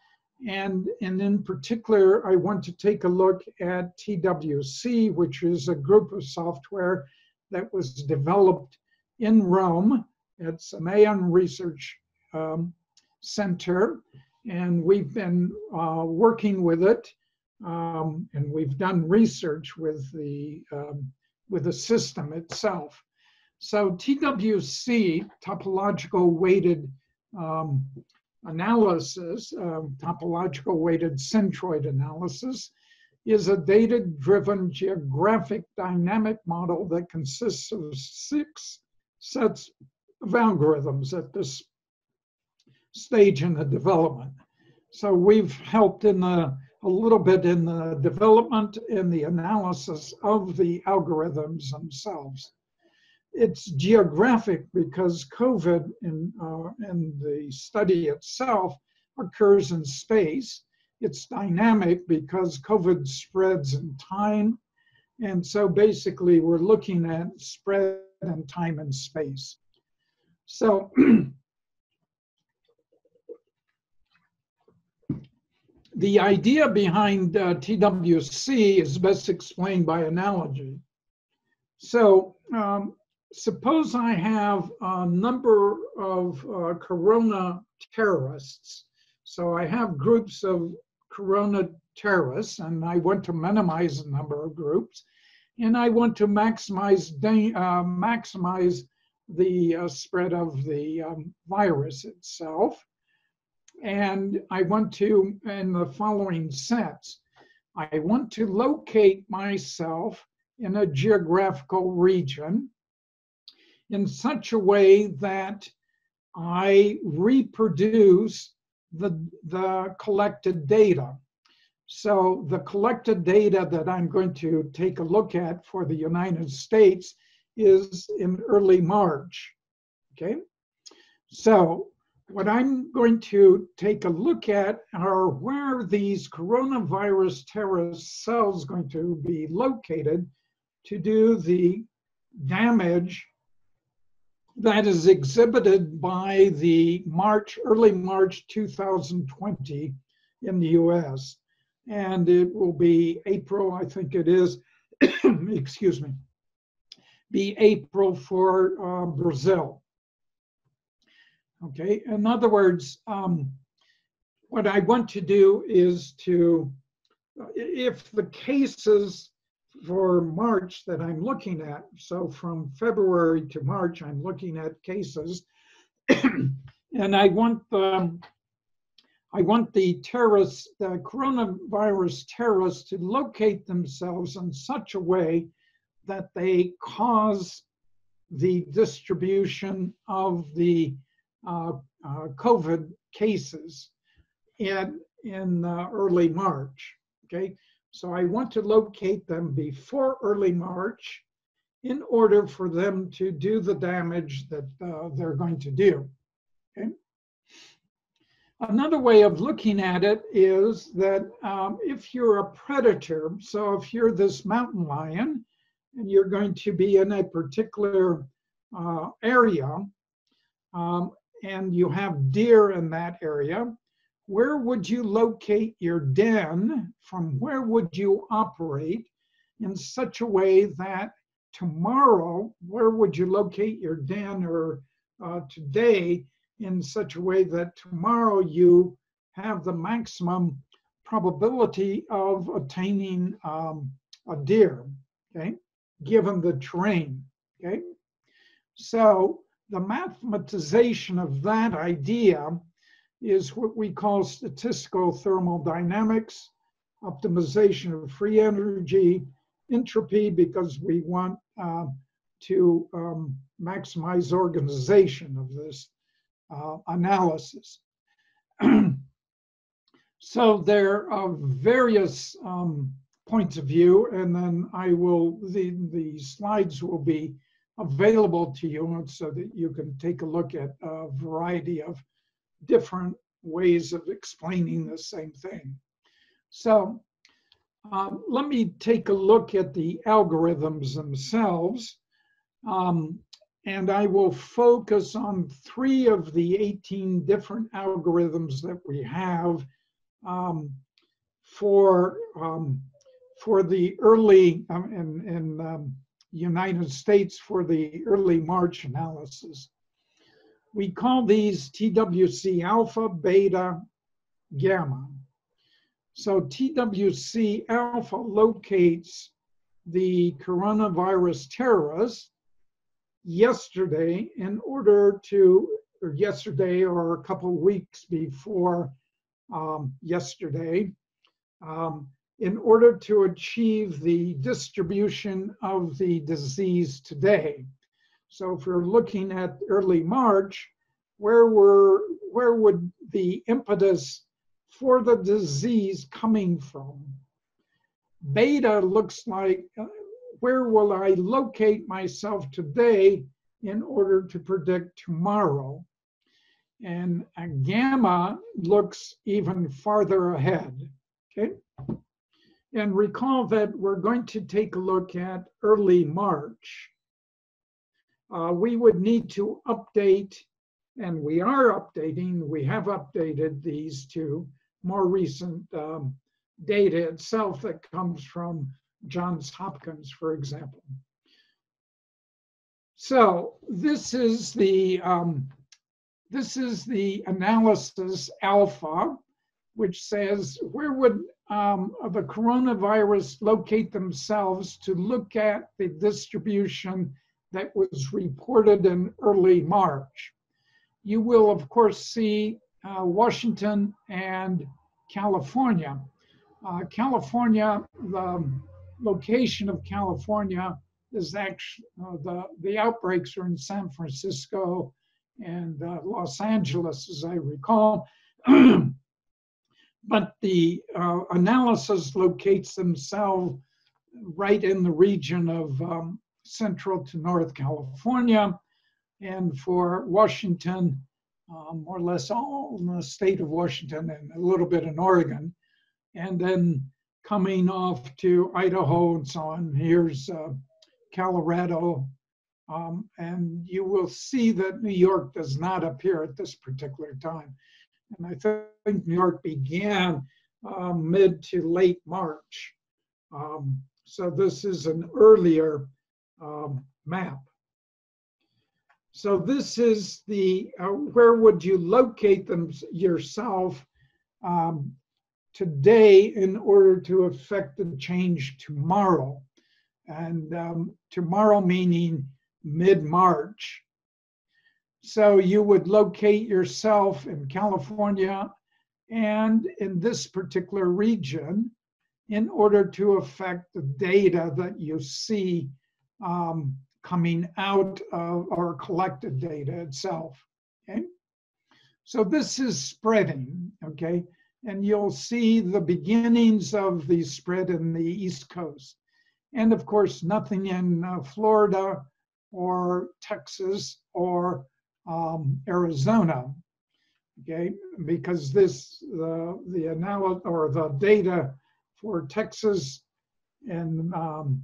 Speaker 3: And, and in particular, I want to take a look at TWC, which is a group of software that was developed in Rome at Semeion Research um, Center. And we've been uh, working with it, um, and we've done research with the, um, with the system itself. So TWC, topological weighted um, analysis, uh, topological weighted centroid analysis, is a data-driven geographic dynamic model that consists of six sets of algorithms at this stage in the development. So we've helped in the, a little bit in the development in the analysis of the algorithms themselves it's geographic because COVID in, uh, in the study itself occurs in space. It's dynamic because COVID spreads in time. And so basically we're looking at spread in time and space. So (clears throat) the idea behind uh, TWC is best explained by analogy. So um, suppose I have a number of uh, corona terrorists. So I have groups of corona terrorists, and I want to minimize the number of groups, and I want to maximize uh, maximize the uh, spread of the um, virus itself. And I want to, in the following sense, I want to locate myself in a geographical region in such a way that I reproduce the, the collected data. So the collected data that I'm going to take a look at for the United States is in early March, okay? So what I'm going to take a look at are where these coronavirus terrorist cells going to be located to do the damage that is exhibited by the March, early March 2020 in the US. And it will be April, I think it is, (coughs) excuse me, be April for uh, Brazil. Okay, in other words, um, what I want to do is to, if the cases for March that I'm looking at. So from February to March, I'm looking at cases, (clears throat) and I want the I want the terrorists, the coronavirus terrorists, to locate themselves in such a way that they cause the distribution of the COVID cases in in uh, early March. Okay, so I want to locate them before early March in order for them to do the damage that uh, they're going to do. Okay? Another way of looking at it is that um, if you're a predator, so if you're this mountain lion and you're going to be in a particular uh, area um, and you have deer in that area, where would you locate your den? From where would you operate in such a way that tomorrow, where would you locate your den or uh, today in such a way that tomorrow you have the maximum probability of attaining um, a deer, okay, given the terrain, okay? So the mathematization of that idea is what we call statistical thermodynamics, optimization of free energy, entropy, because we want uh, to um, maximize organization of this uh, analysis. (clears throat) so there are various um, points of view, and then I will, the, the slides will be available to you so that you can take a look at a variety of different ways of explaining the same thing. So Um, let me take a look at the algorithms themselves. Um, and I will focus on three of the 18 different algorithms that we have um, for, um, for the early, in um, United States for the early March analysis. We call these TWC alpha, beta, gamma. So TWC alpha locates the coronavirus terrorists yesterday in order to, or yesterday or a couple weeks before um, yesterday, um, in order to achieve the distribution of the disease today. So if we're looking at early March, where were where would the impetus for the disease coming from? Beta looks like uh, where will I locate myself today in order to predict tomorrow? And a gamma looks even farther ahead, okay? And recall that we're going to take a look at early March. Uh, we would need to update, and we are updating, we have updated these to more recent um, data itself that comes from Johns Hopkins, for example. So this is the um, this is the analysis alpha, which says where would um, the coronavirus locate themselves to look at the distribution that was reported in early March. You will, of course, see uh, Washington and California. Uh, California, the location of California is actually uh, the the outbreaks are in San Francisco and uh, Los Angeles, as I recall. (clears throat) but the uh, analysis locates themselves right in the region of um, central to North California, and for Washington, um, more or less all in the state of Washington and a little bit in Oregon, and then coming off to Idaho and so on. Here's uh, Colorado. Um, and you will see that New York does not appear at this particular time. And I think New York began uh, mid to late March. Um, so this is an earlier um, map. So this is the, uh, where would you locate them yourself um, today in order to affect the change tomorrow. And um, tomorrow meaning mid March. So you would locate yourself in California and in this particular region in order to affect the data that you see um, coming out of our collected data itself. Okay. So this is spreading, okay? and you'll see the beginnings of the spread in the East Coast. And of course, nothing in uh, Florida or Texas or um, Arizona, okay? Because this, the, the analysis or the data for Texas and, um,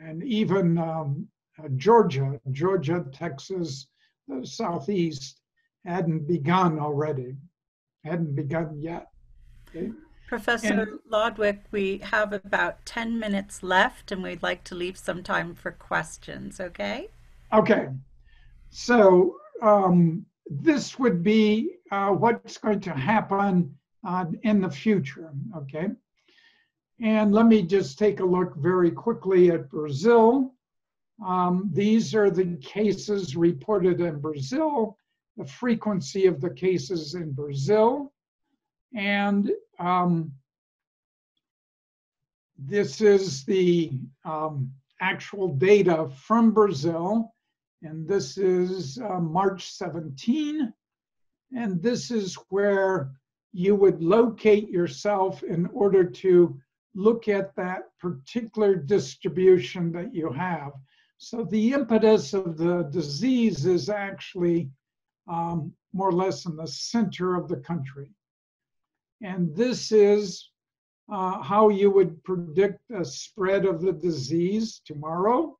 Speaker 3: and even um, uh, Georgia, Georgia, Texas, the Southeast hadn't begun already hadn't begun yet. Okay?
Speaker 1: Professor and, Lodwick, we have about 10 minutes left and we'd like to leave some time for questions, okay?
Speaker 3: Okay. So um, this would be uh, what's going to happen uh, in the future, okay? And let me just take a look very quickly at Brazil. Um, these are the cases reported in Brazil the frequency of the cases in Brazil. And um, this is the um, actual data from Brazil. And this is uh, March 17. And this is where you would locate yourself in order to look at that particular distribution that you have. So the impetus of the disease is actually um, more or less in the center of the country. And this is uh, how you would predict a spread of the disease tomorrow.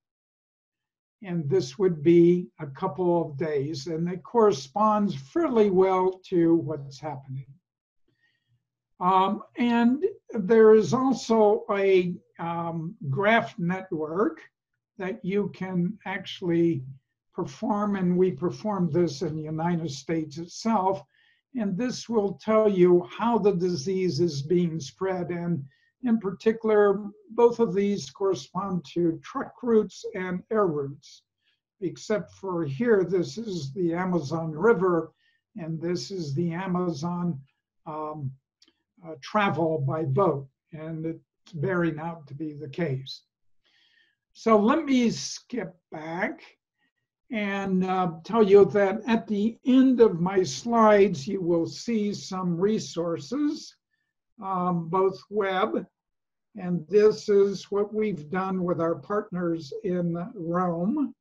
Speaker 3: And this would be a couple of days, and it corresponds fairly well to what's happening. Um, and there is also a um, graph network that you can actually perform, and we perform this in the United States itself. And this will tell you how the disease is being spread. And in particular, both of these correspond to truck routes and air routes, except for here, this is the Amazon River, and this is the Amazon um, uh, travel by boat. And it's bearing out to be the case. So let me skip back and uh, tell you that at the end of my slides, you will see some resources, um, both web, and this is what we've done with our partners in Rome.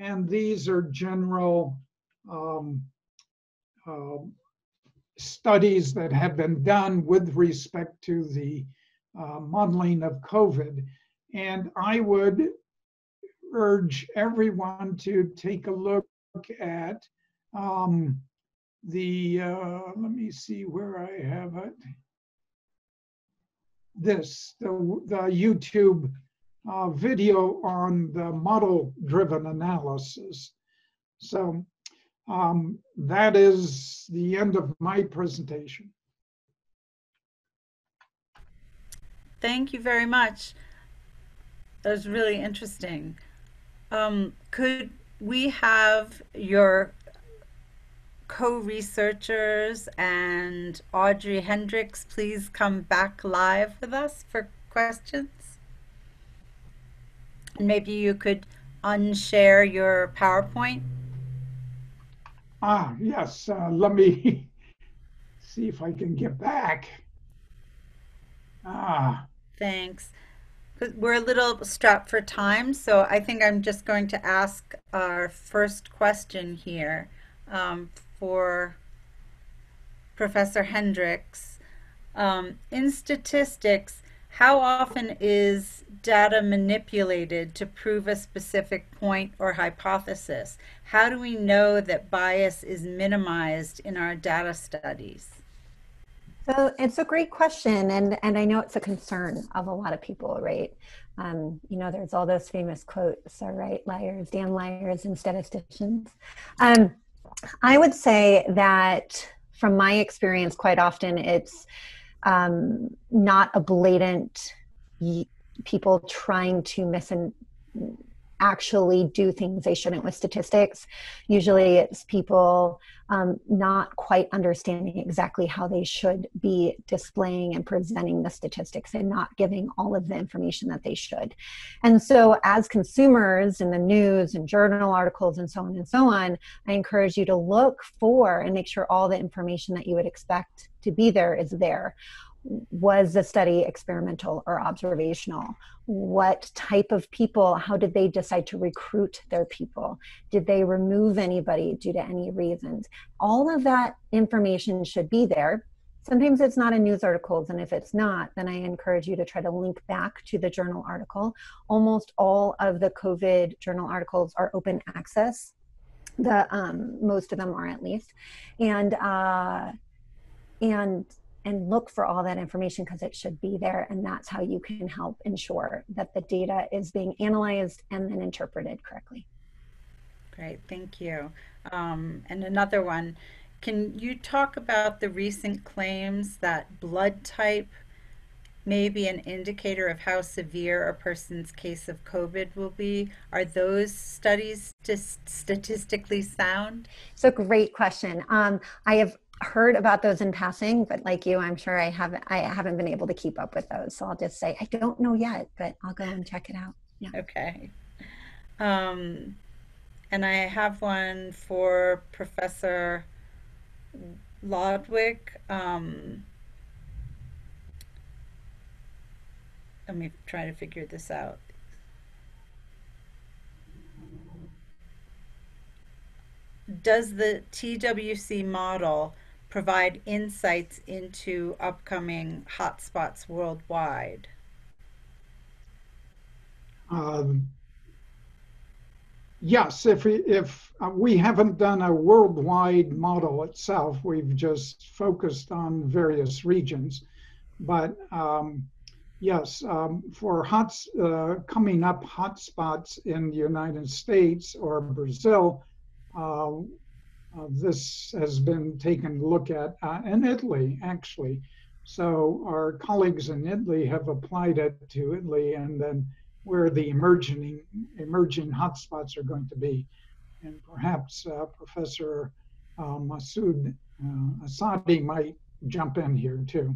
Speaker 3: And these are general um, uh, studies that have been done with respect to the uh, modeling of COVID. And I would urge everyone to take a look at um, the, uh, let me see where I have it. This, the, the YouTube uh, video on the model driven analysis. So um, that is the end of my presentation.
Speaker 1: Thank you very much. That was really interesting. Um, could we have your co-researchers and Audrey Hendricks please come back live with us for questions? And maybe you could unshare your PowerPoint.
Speaker 3: Ah, yes. Uh, let me (laughs) see if I can get back. Ah.
Speaker 1: Thanks. We're a little strapped for time, so I think I'm just going to ask our first question here um, for Professor Hendricks. Um, in statistics, how often is data manipulated to prove a specific point or hypothesis? How do we know that bias is minimized in our data studies?
Speaker 2: So it's a great question, and and I know it's a concern of a lot of people, right? Um, you know, there's all those famous quotes, "Are right liars, damn liars," and statisticians. Um, I would say that from my experience, quite often it's um, not a blatant people trying to miss and actually do things they shouldn't with statistics. Usually it's people um, not quite understanding exactly how they should be displaying and presenting the statistics and not giving all of the information that they should. And so, as consumers in the news and journal articles and so on and so on, I encourage you to look for and make sure all the information that you would expect to be there is there was the study experimental or observational? What type of people how did they decide to recruit their people? Did they remove anybody due to any reasons? All of that information should be there. Sometimes it's not in news articles and if it's not then i encourage you to try to link back to the journal article. Almost all of the covid journal articles are open access. The um, most of them are at least. And uh, and and look for all that information because it should be there and that's how you can help ensure that the data is being analyzed and then interpreted correctly.
Speaker 1: Great thank you. Um, and another one can you talk about the recent claims that blood type may be an indicator of how severe a person's case of covid will be? Are those studies just statistically sound?
Speaker 2: It's a great question. Um, i have heard about those in passing, but like you, I'm sure I haven't I haven't been able to keep up with those. So I'll just say I don't know yet, but I'll go and check it out.
Speaker 1: Yeah. Okay. Um, and I have one for Professor Lodwick. Um, let me try to figure this out. Does the TWC model provide insights into upcoming hotspots worldwide?
Speaker 3: Um, yes, if we, if uh, we haven't done a worldwide model itself, we've just focused on various regions. But um, yes, um, for hot, uh, coming up hotspots in the United States or Brazil, uh, uh, this has been taken a look at uh, in Italy, actually. So our colleagues in Italy have applied it to Italy and then where the emerging emerging hotspots are going to be. And perhaps uh, Professor uh, Masoud uh, Asadi might jump in here too.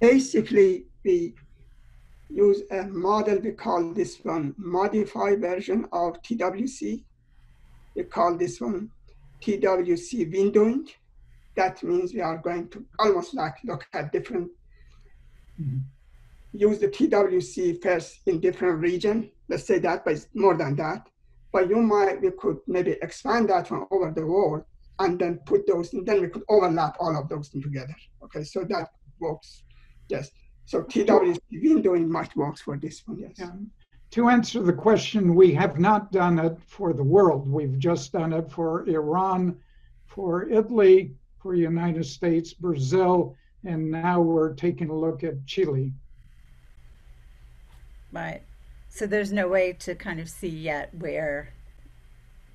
Speaker 4: Basically, we use a model, we call this one modified version of TWC. We call this one TWC windowing. That means we are going to almost like look at different, mm-hmm. use the TWC first in different region. Let's say that, but it's more than that. But you might, we could maybe expand that one over the world and then put those, and then we could overlap all of those together. Okay, so that works. Yes. So TWC been doing much work for this one, yes. Yeah.
Speaker 3: To answer the question, we have not done it for the world. We've just done it for Iran, for Italy, for United States, Brazil, and now we're taking a look at Chile.
Speaker 1: Right. So there's no way to kind of see yet where,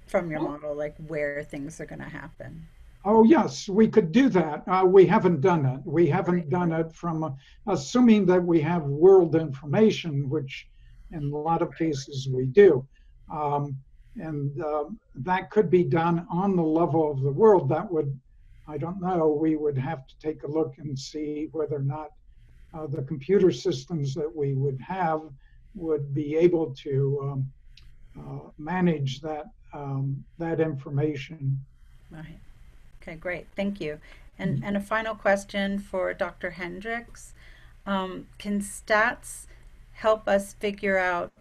Speaker 1: from your model, like where things are going to happen.
Speaker 3: Oh, yes, we could do that. Uh, we haven't done it. We haven't done it from uh, assuming that we have world information, which in a lot of cases we do. Um, and uh, that could be done on the level of the world. That would, I don't know, we would have to take a look and see whether or not uh, the computer systems that we would have would be able to um, uh, manage that, um, that information.
Speaker 1: Right. Okay, great. Thank you. And, and a final question for Dr. Hendricks. Um, can stats help us figure out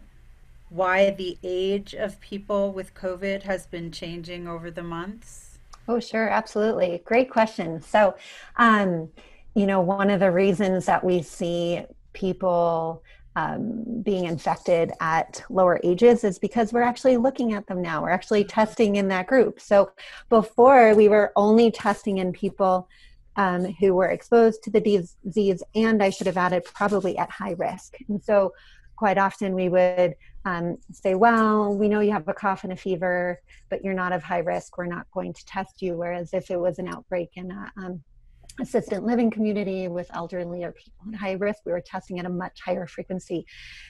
Speaker 1: why the age of people with COVID has been changing over the months?
Speaker 2: Oh, sure, absolutely. Great question. So, um, you know, one of the reasons that we see people um, being infected at lower ages is because we're actually looking at them now. We're actually testing in that group. So before we were only testing in people um, who were exposed to the disease, and I should have added probably at high risk. And so quite often we would um, say, well, we know you have a cough and a fever, but you're not of high risk. We're not going to test you. Whereas if it was an outbreak in a um, assistant living community with elderly or people at high risk, we were testing at a much higher frequency.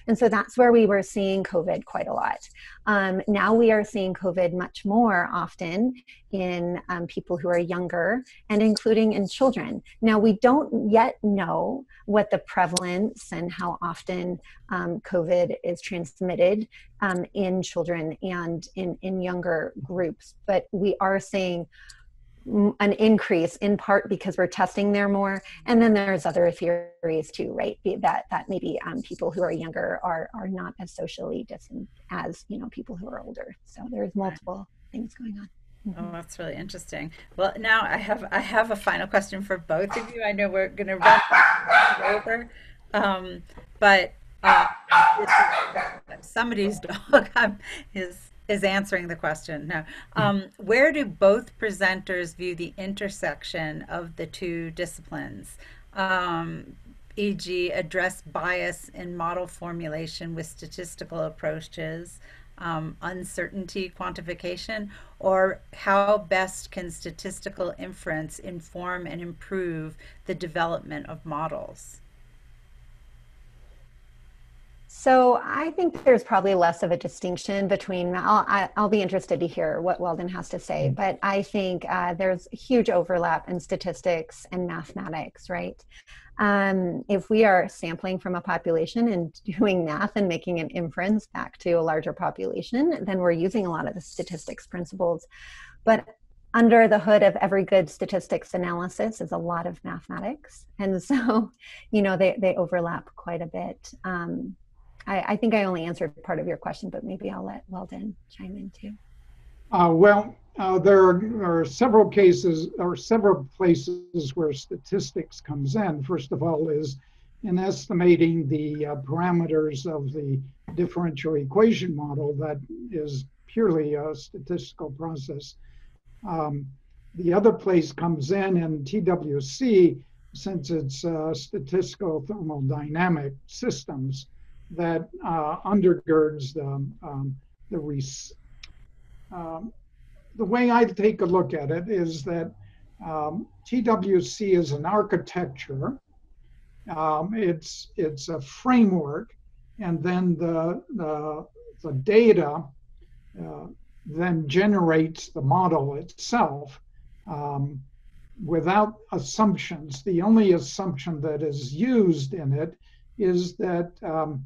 Speaker 2: And so that's where we were seeing COVID quite a lot. Um, now we are seeing COVID much more often in um, people who are younger and including in children. Now we don't yet know what the prevalence and how often um, COVID is transmitted um, in children and in, in younger groups, but we are seeing an increase in part because we're testing there more and then there's other theories too right that that maybe um, people who are younger are are not as socially distant as you know people who are older so there's multiple things going on
Speaker 1: mm-hmm. Oh, that's really interesting. Well, now I have I have a final question for both of you. I know we're going to run over, um, but uh, somebody's (laughs) dog is is answering the question. No. Um, where do both presenters view the intersection of the two disciplines? Um, e.g., address bias in model formulation with statistical approaches, um, uncertainty quantification, or how best can statistical inference inform and improve the development of models?
Speaker 2: So I think there's probably less of a distinction between. I'll, I'll be interested to hear what Weldon has to say, mm-hmm. but I think uh, there's huge overlap in statistics and mathematics, right? Um, if we are sampling from a population and doing math and making an inference back to a larger population, then we're using a lot of the statistics principles. But under the hood of every good statistics analysis is a lot of mathematics. And so, (laughs) you know, they, they overlap quite a bit. Um, I, I, think I only answered part of your question, but maybe I'll let Weldon chime in too.
Speaker 3: Uh, well, uh, there are, are several cases or several places where statistics comes in. First of all, is in estimating the uh, parameters of the differential equation model that is purely a statistical process. Um, the other place comes in in TWC since it's uh, statistical thermodynamic systems that uh, undergirds the, um, the, res- um, the way I take a look at it is that um, TWC is an architecture. Um, it's it's a framework, and then the the, the data uh, then generates the model itself um, without assumptions. The only assumption that is used in it is that um,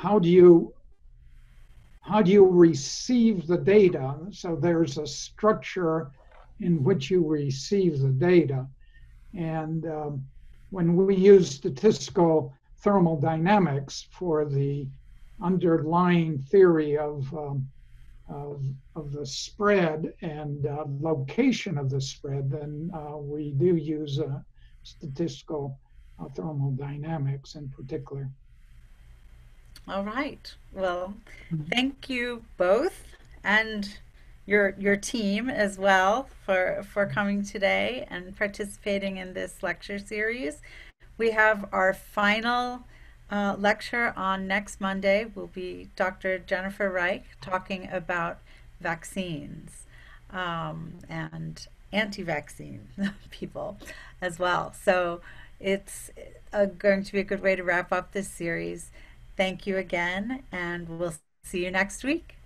Speaker 3: how do you how do you receive the data? So there's a structure in which you receive the data. And um, when we use statistical thermodynamics for the underlying theory of, um, of, of, the spread and uh, location of the spread, then uh, we do use uh, statistical uh, thermodynamics in particular.
Speaker 1: All right. Well, thank you both and your your team as well for for coming today and participating in this lecture series. We have our final uh, lecture on next Monday. Will be Dr. Jennifer Reich talking about vaccines um, and anti-vaccine (laughs) people as well. So it's uh, going to be a good way to wrap up this series. Thank you again, and we'll see you next week.